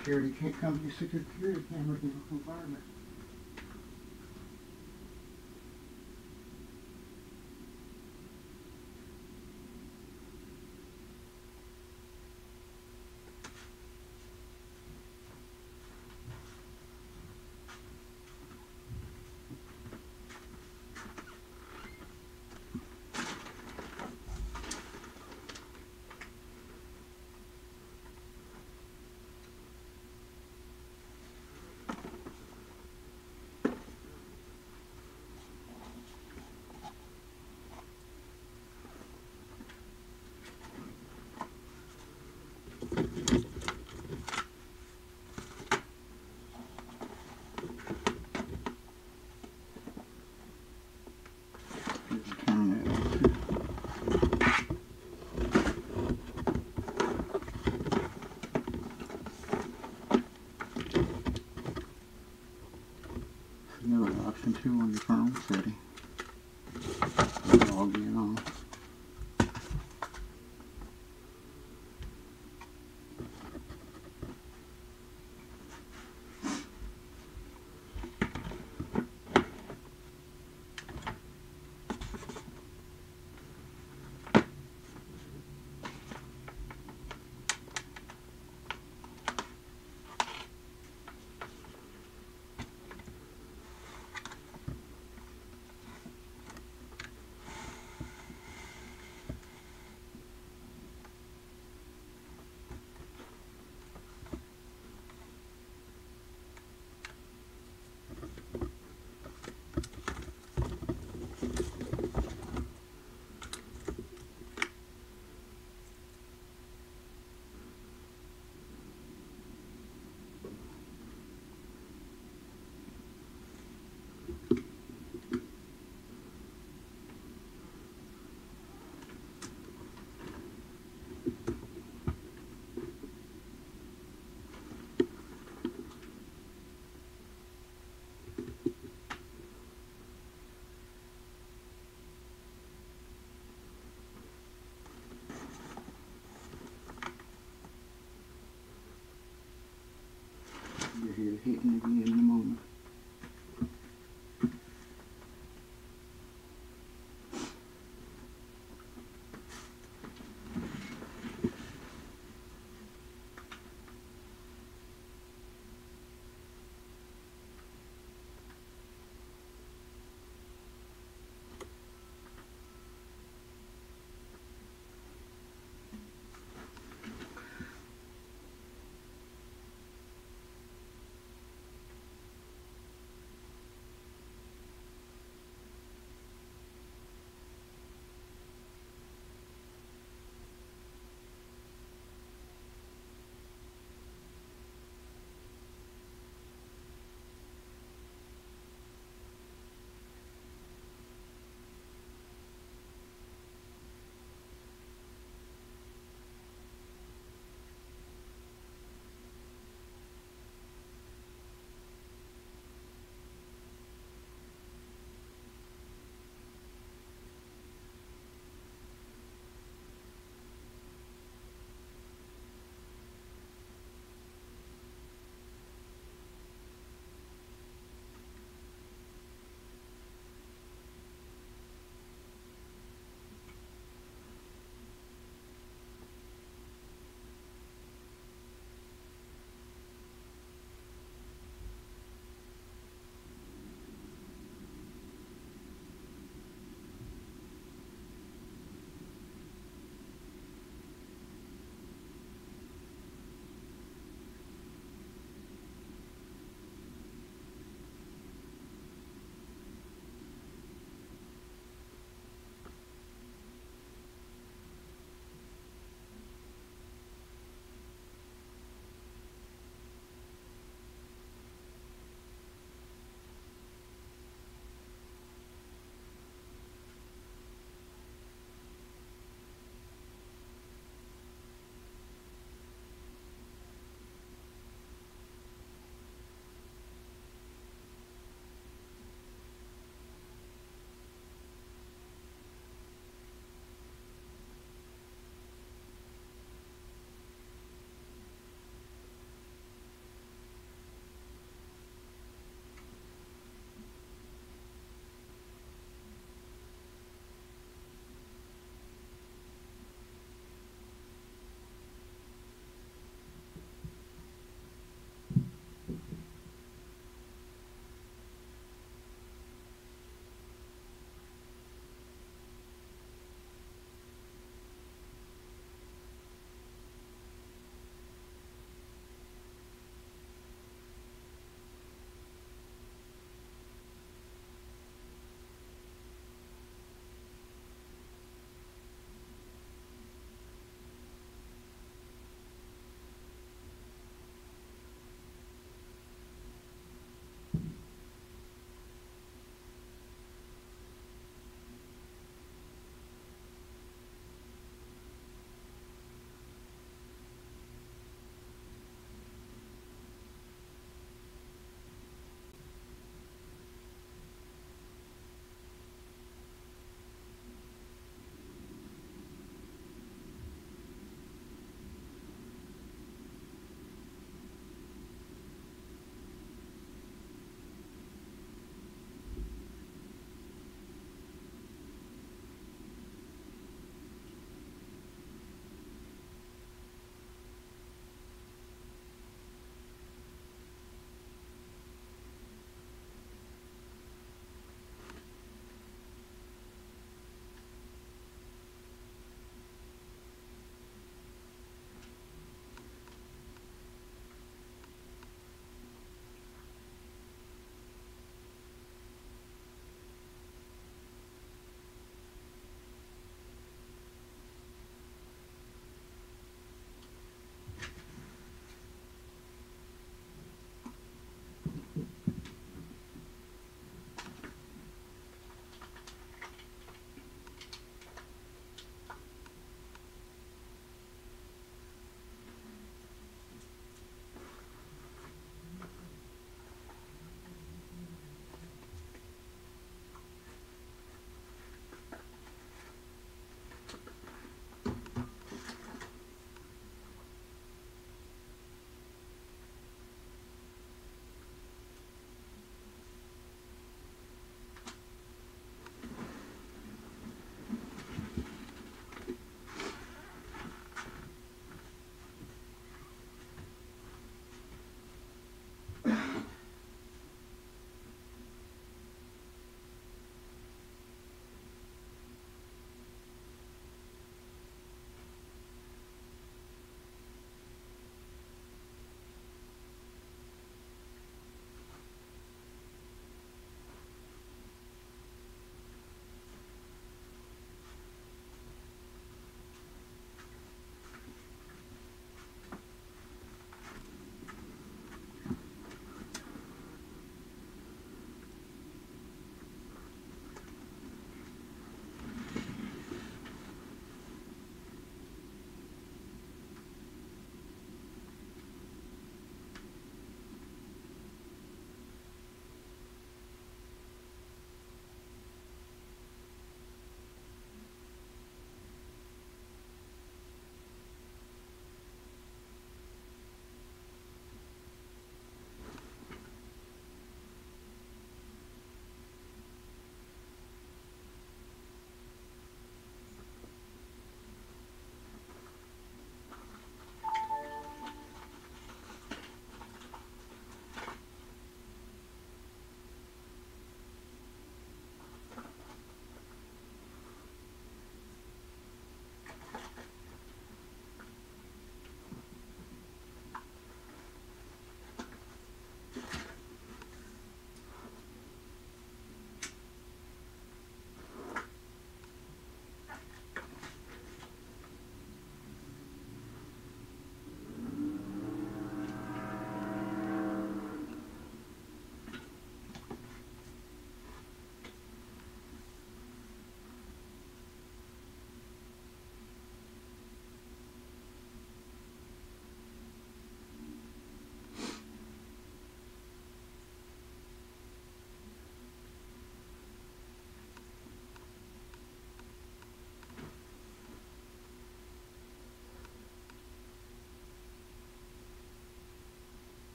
Security can't come to security cameras in this environment. Just turn that off. Another option two on phone setting. Log in on. Hear it hitting again in a moment.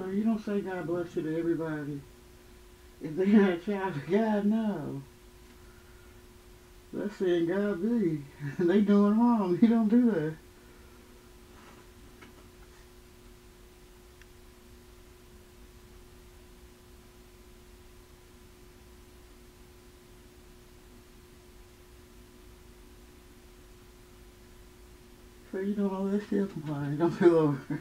So you don't say God bless you to everybody. If they're not a child God, no. That's saying God be. they doing wrong. You don't do that. So you don't know they're still complaining. Don't feel over.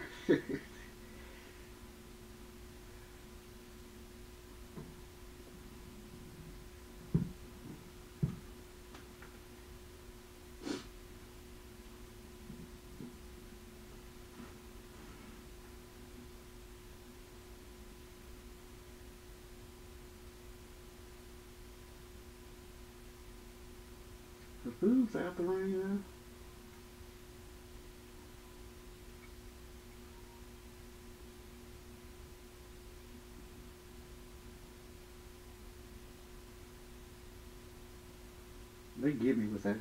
the food's out the ring now. They get me with that.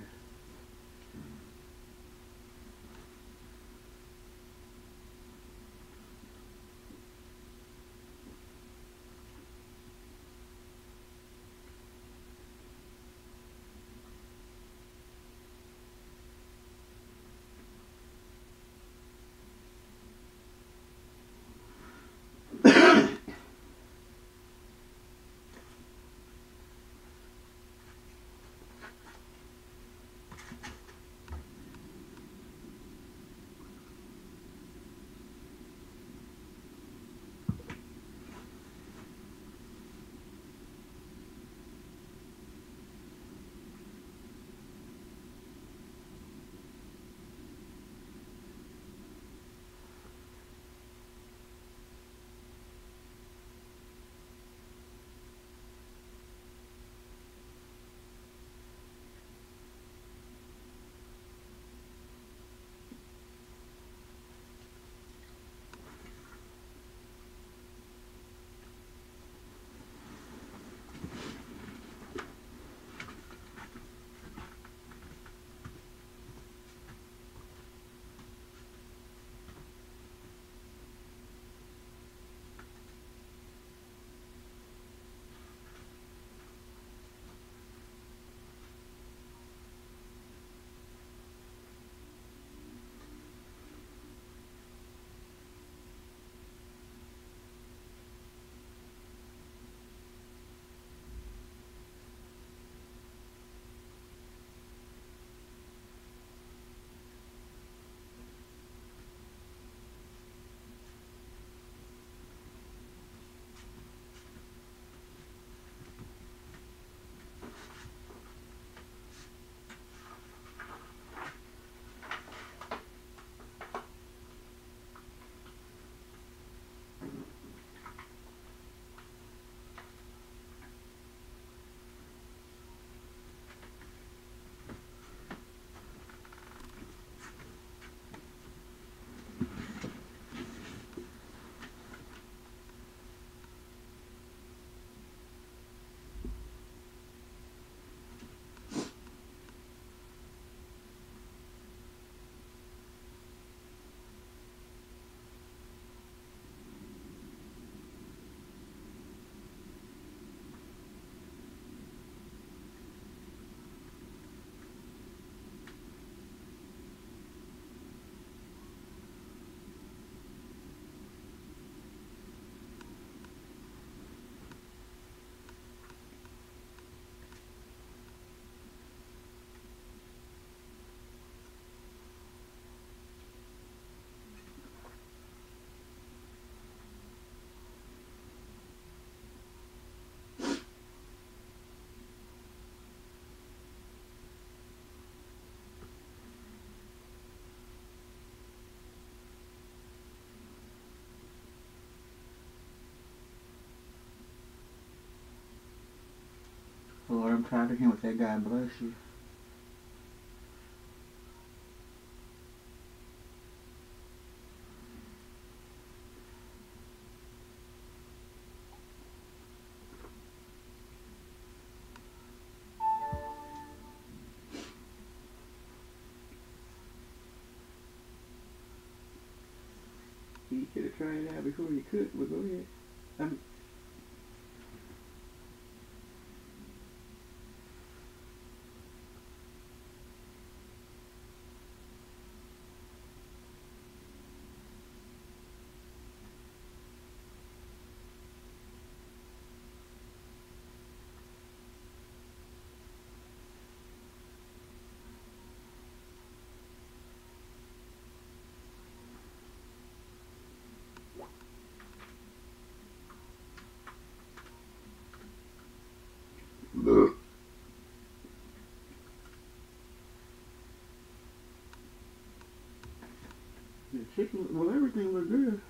I'm him with that guy, bless you. He could have try it out before you cook, but go ahead. Um, the chicken, well, everything looked good.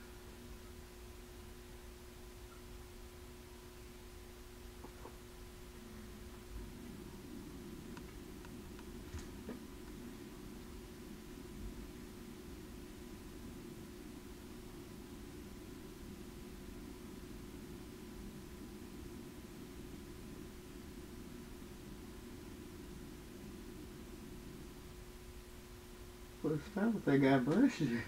What's up with that guy you?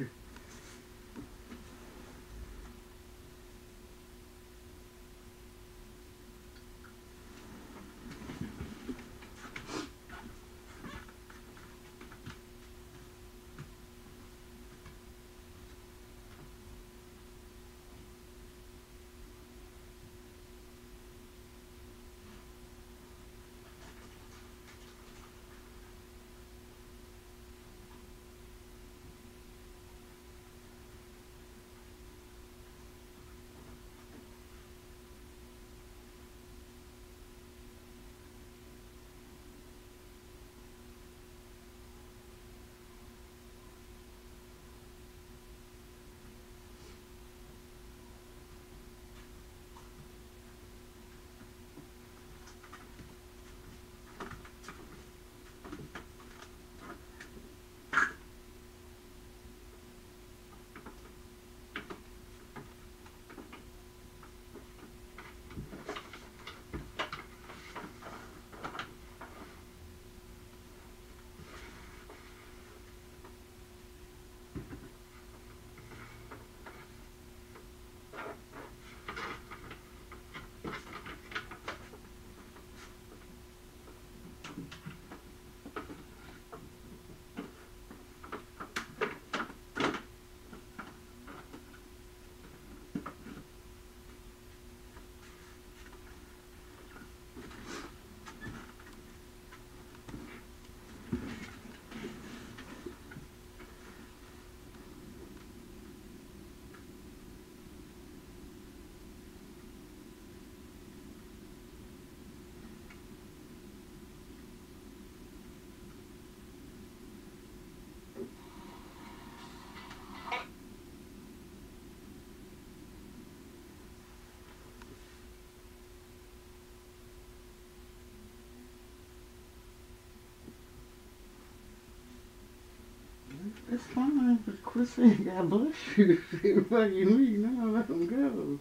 It's fine, but quit saying God bless you. You meet now, let them go.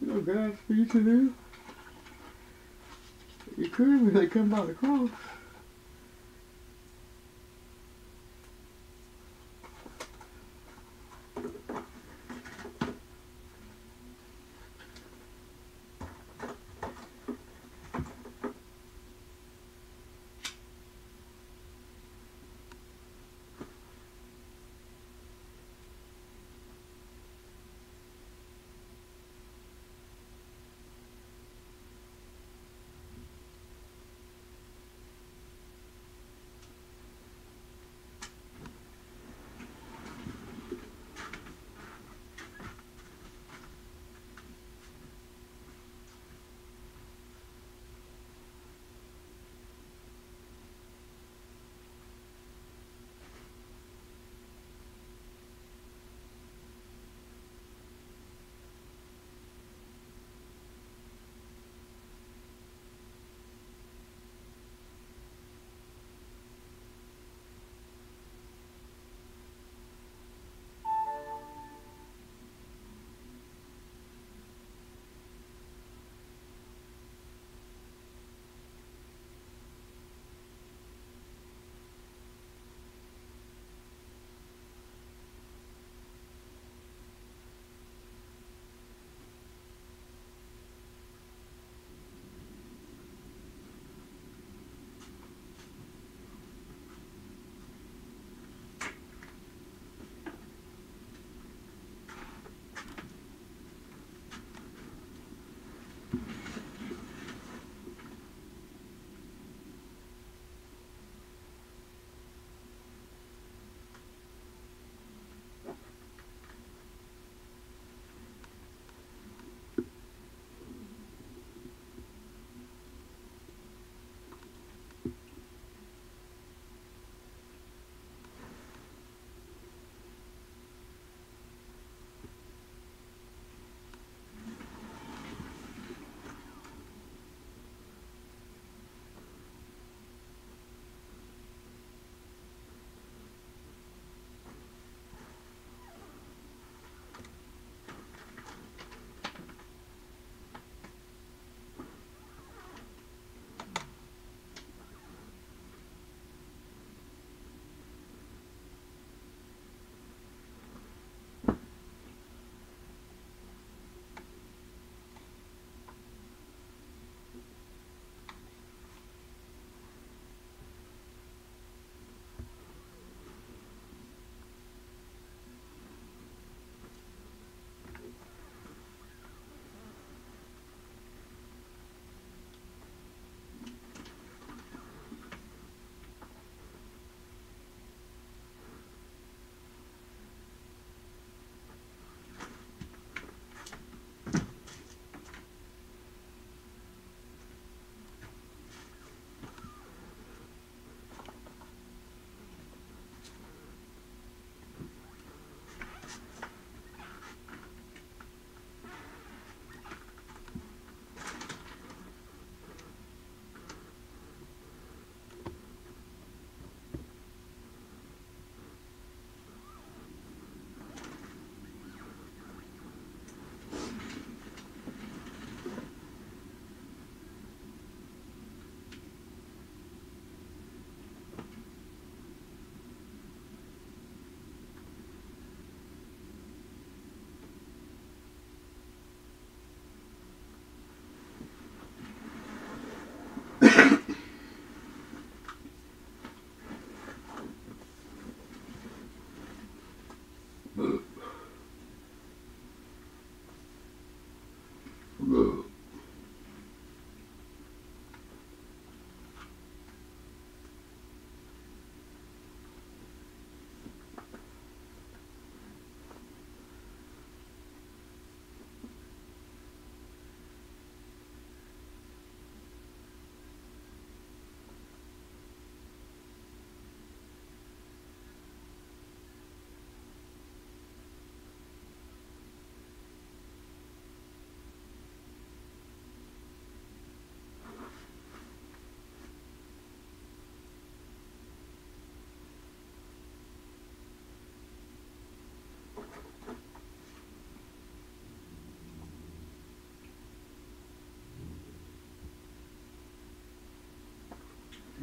You know God's speak to them. You could they come by the cross.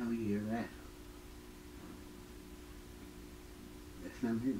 Oh yeah, that. That's no good.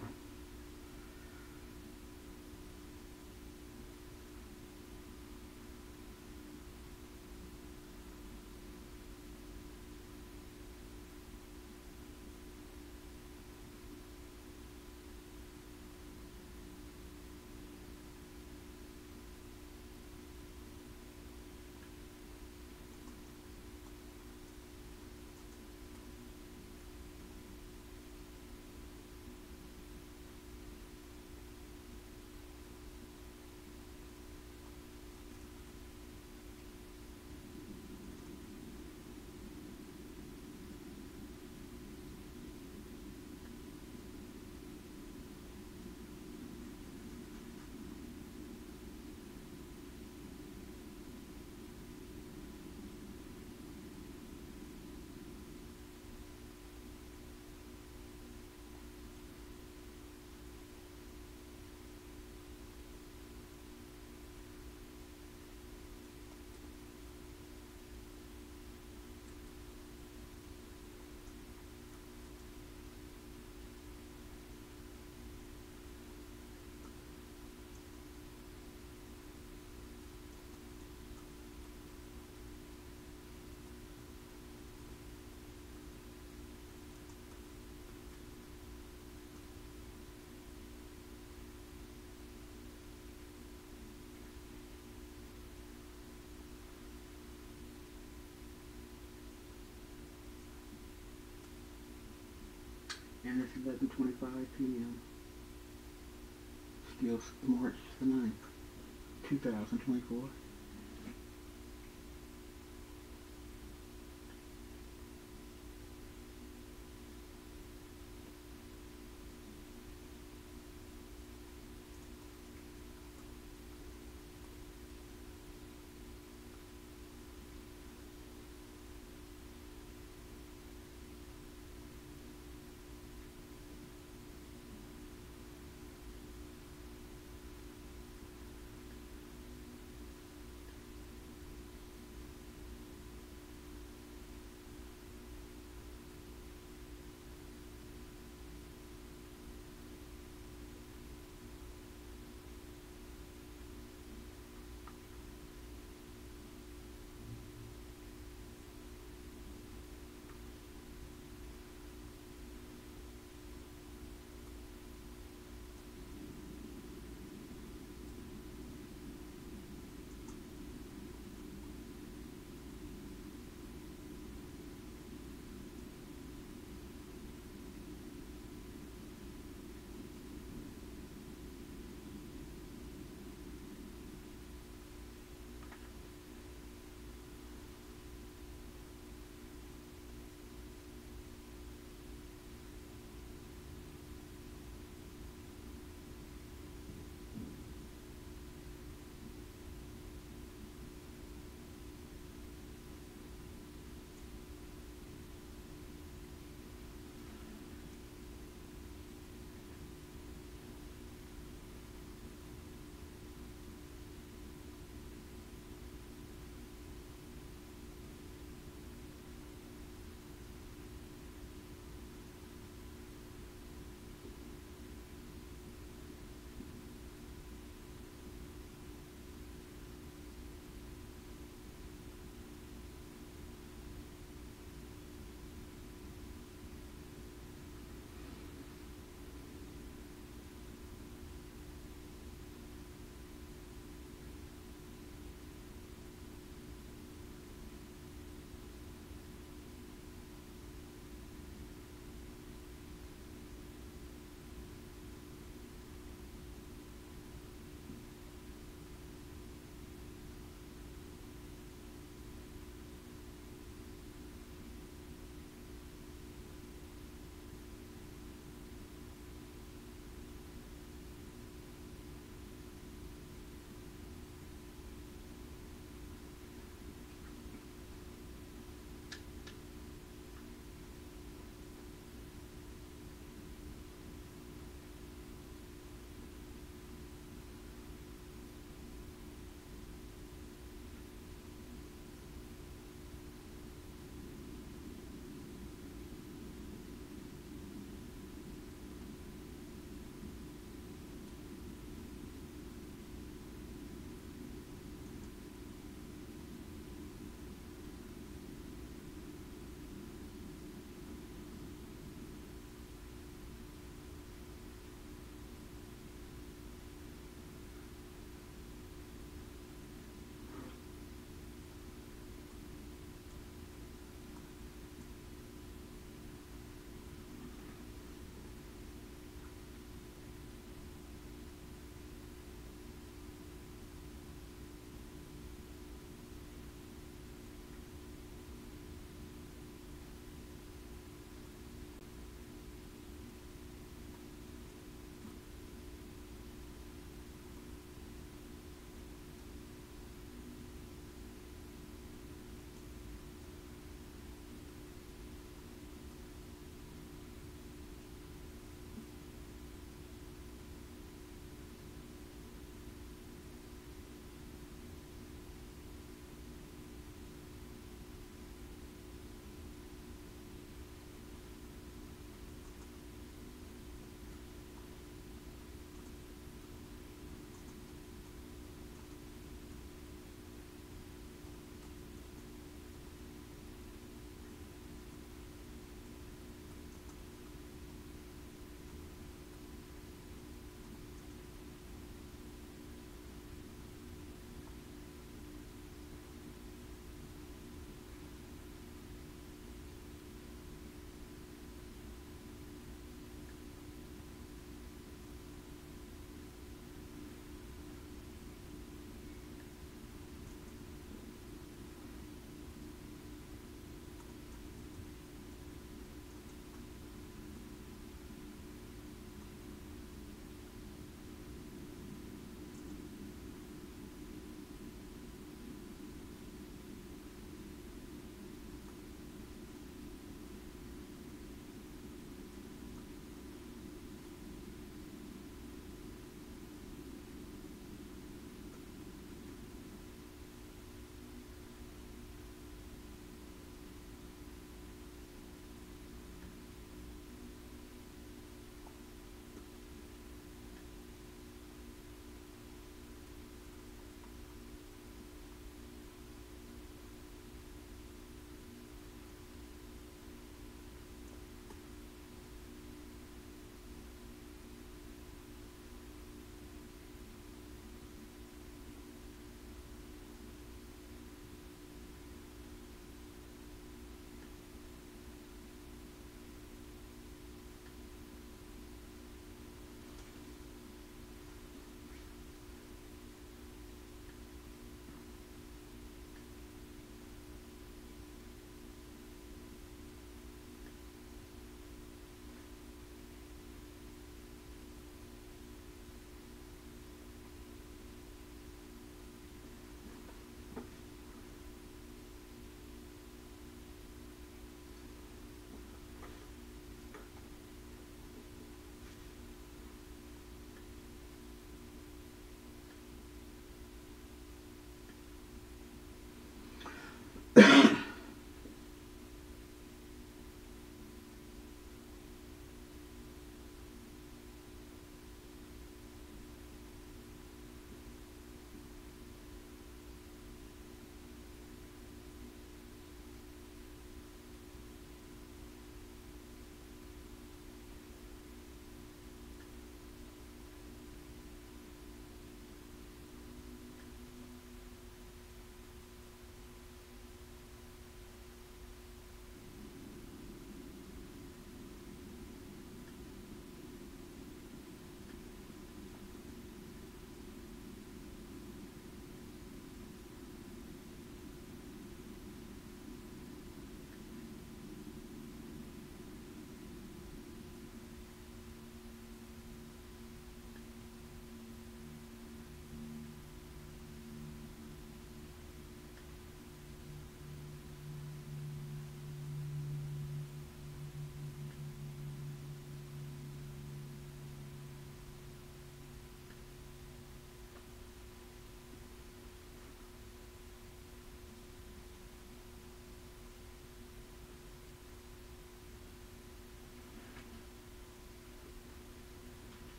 and it's 11.25 p.m. Still March the 9th, 2024.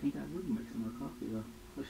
Think I would make some more coffee though.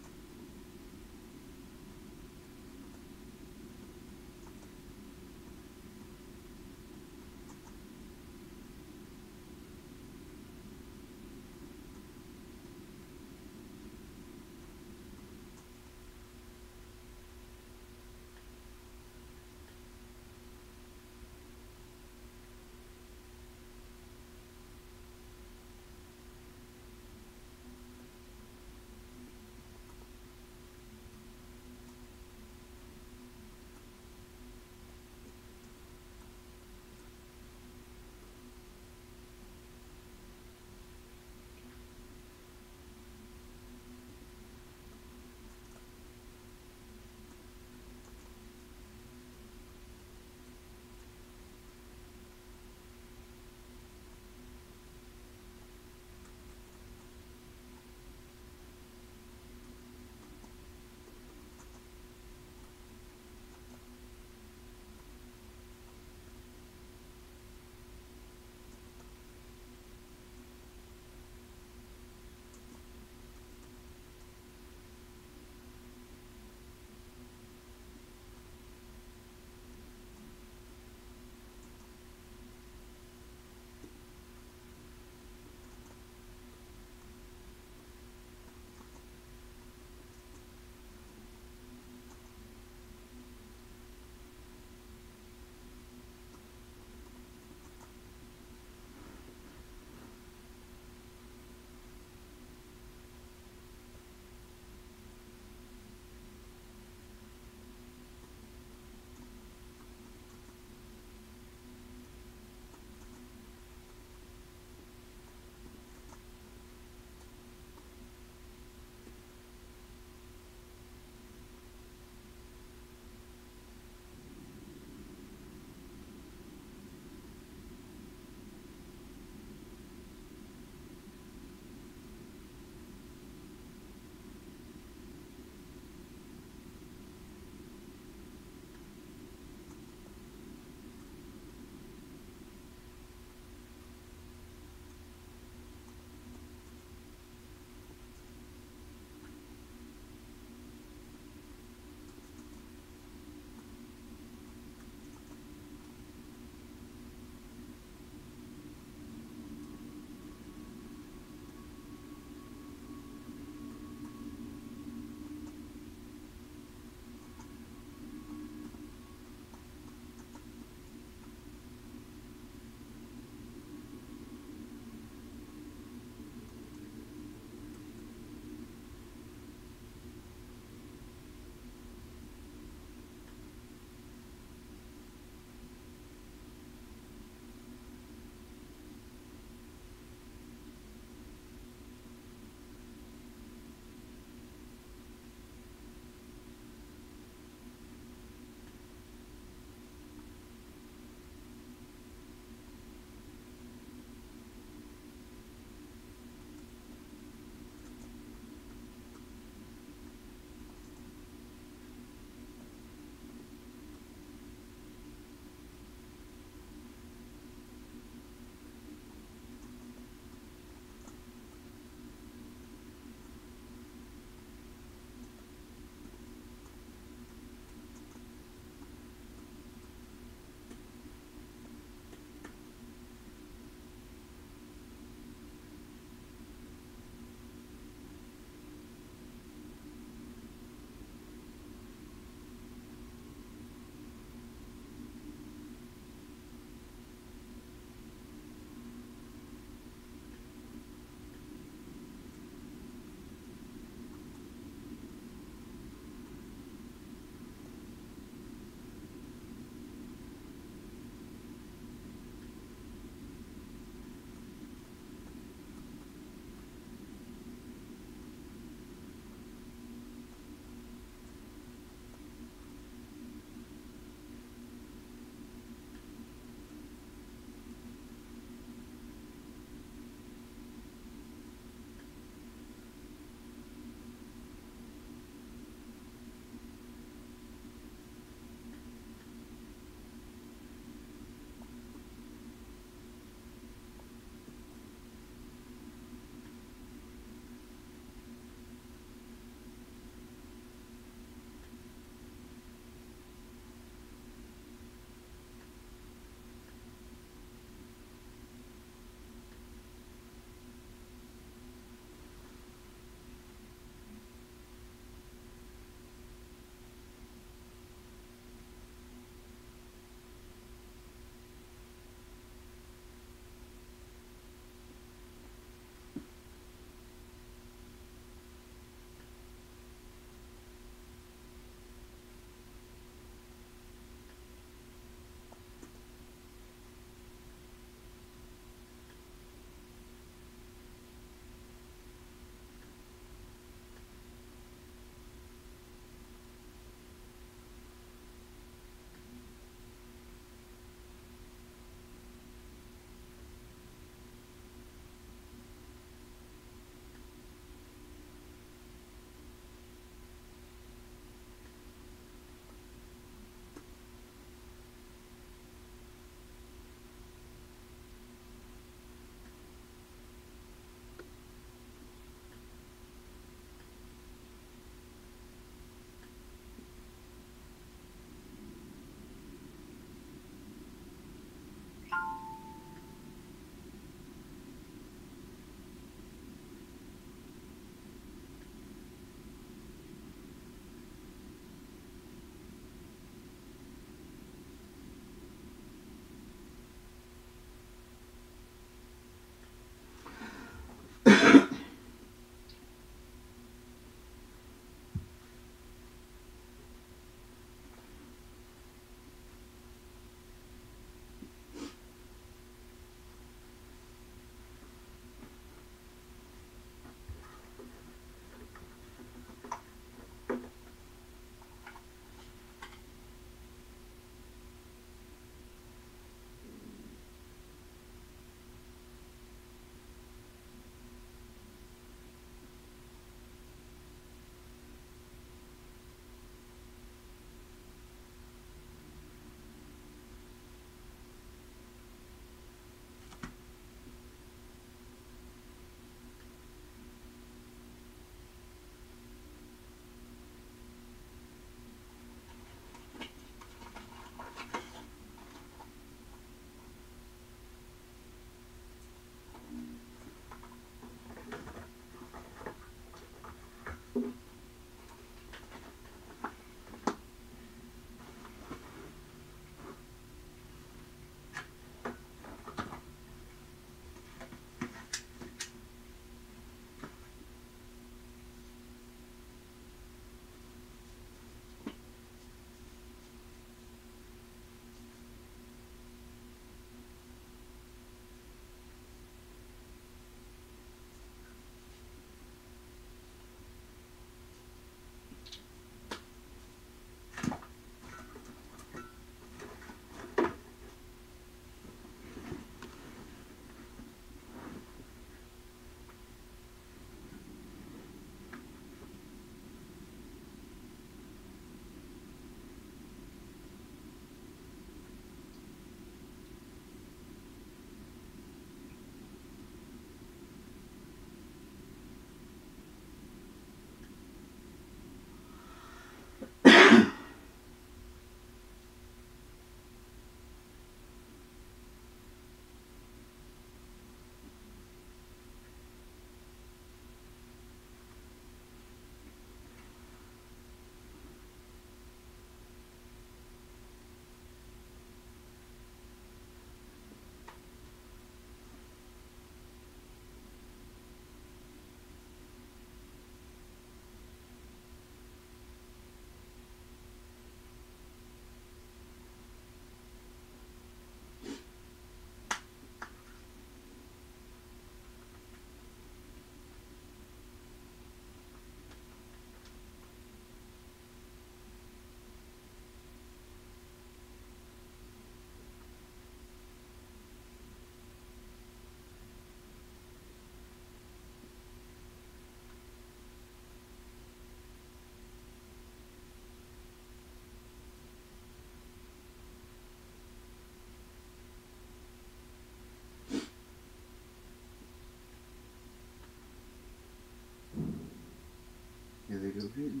Ahead.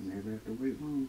Never have to wait long.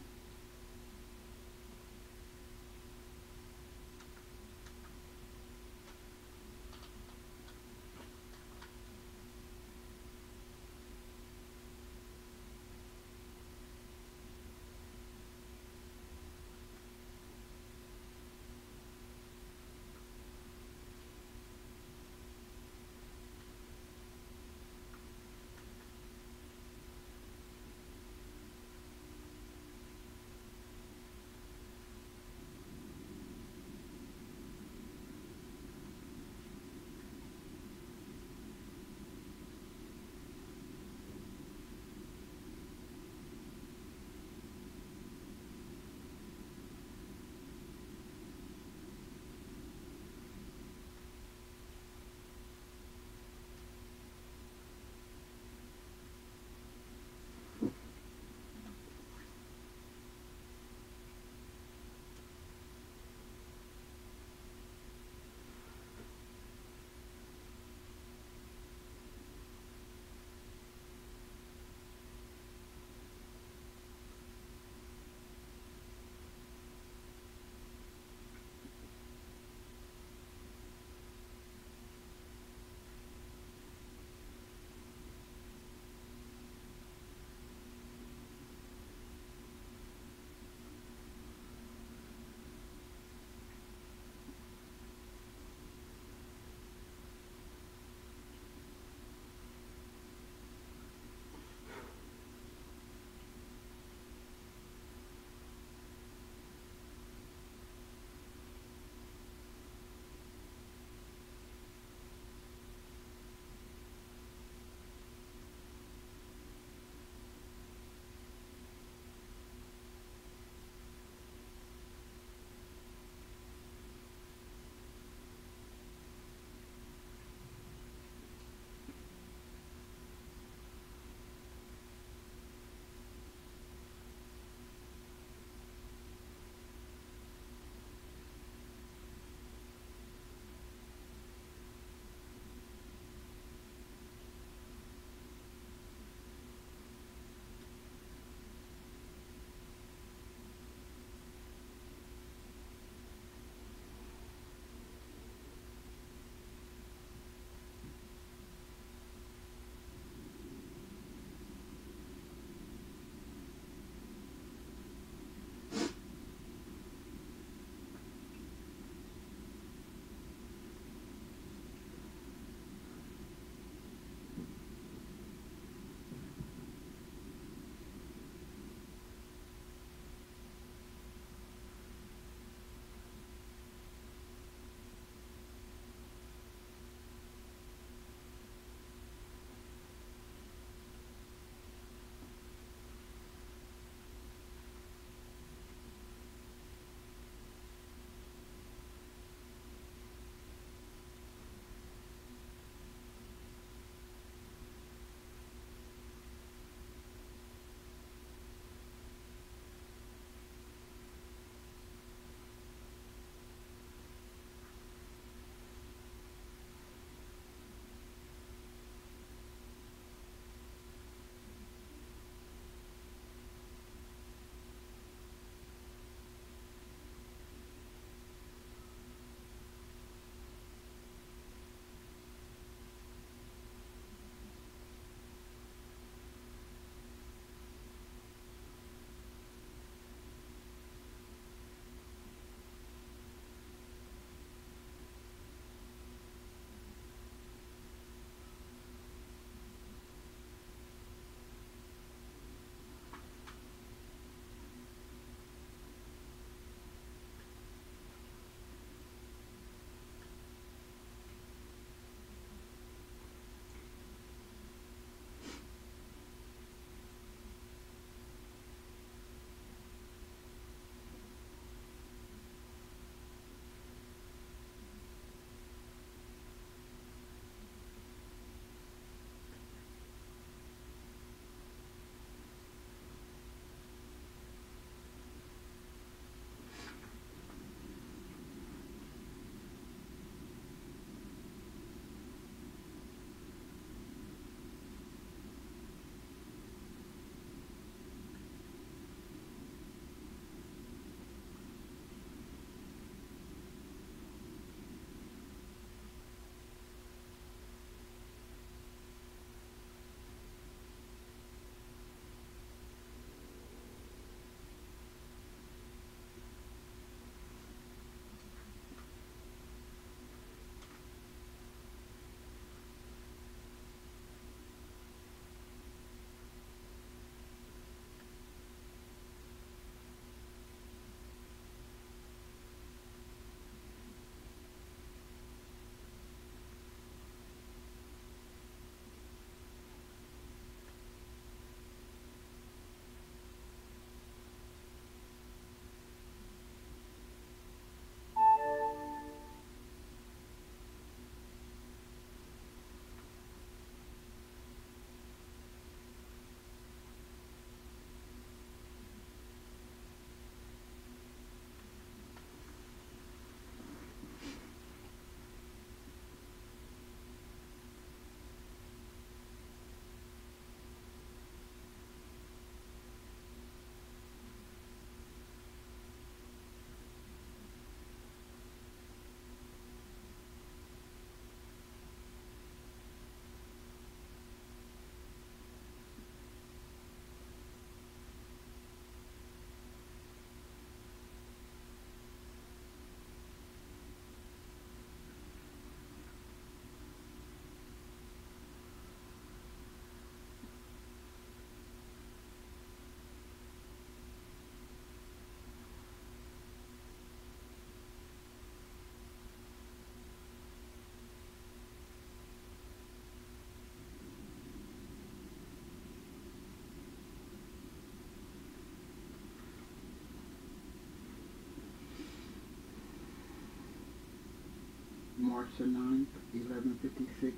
March the 9th, 11.56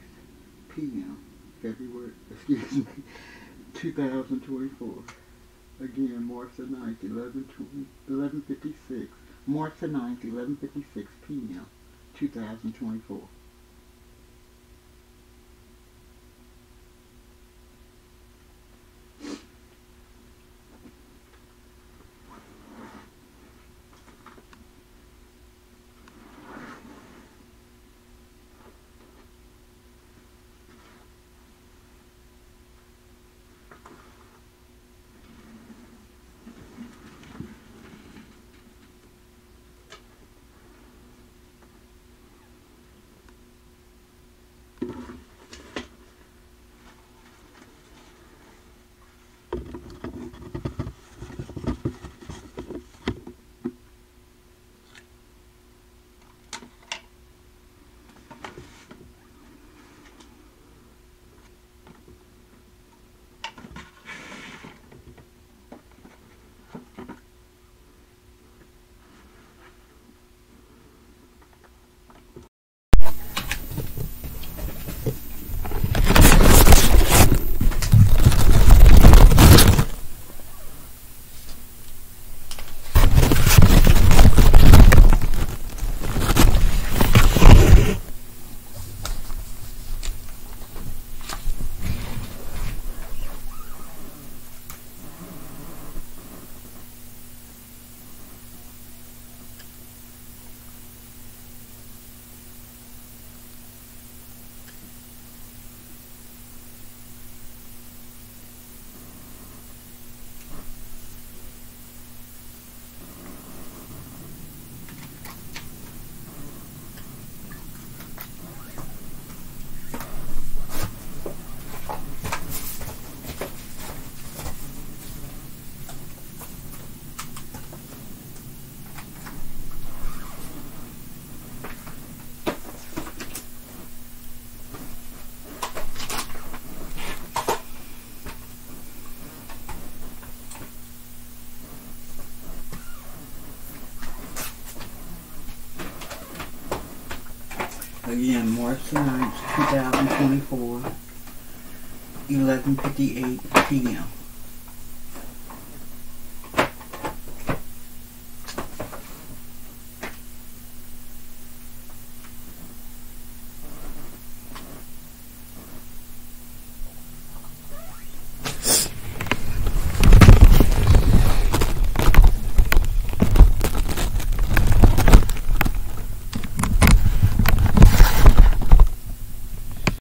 p.m. February, excuse me, 2024. Again, March the 9th, 11, 11.56. March the 9th, 11.56 p.m. 2024. Again, March the 9th, 2024, 11.58 p.m.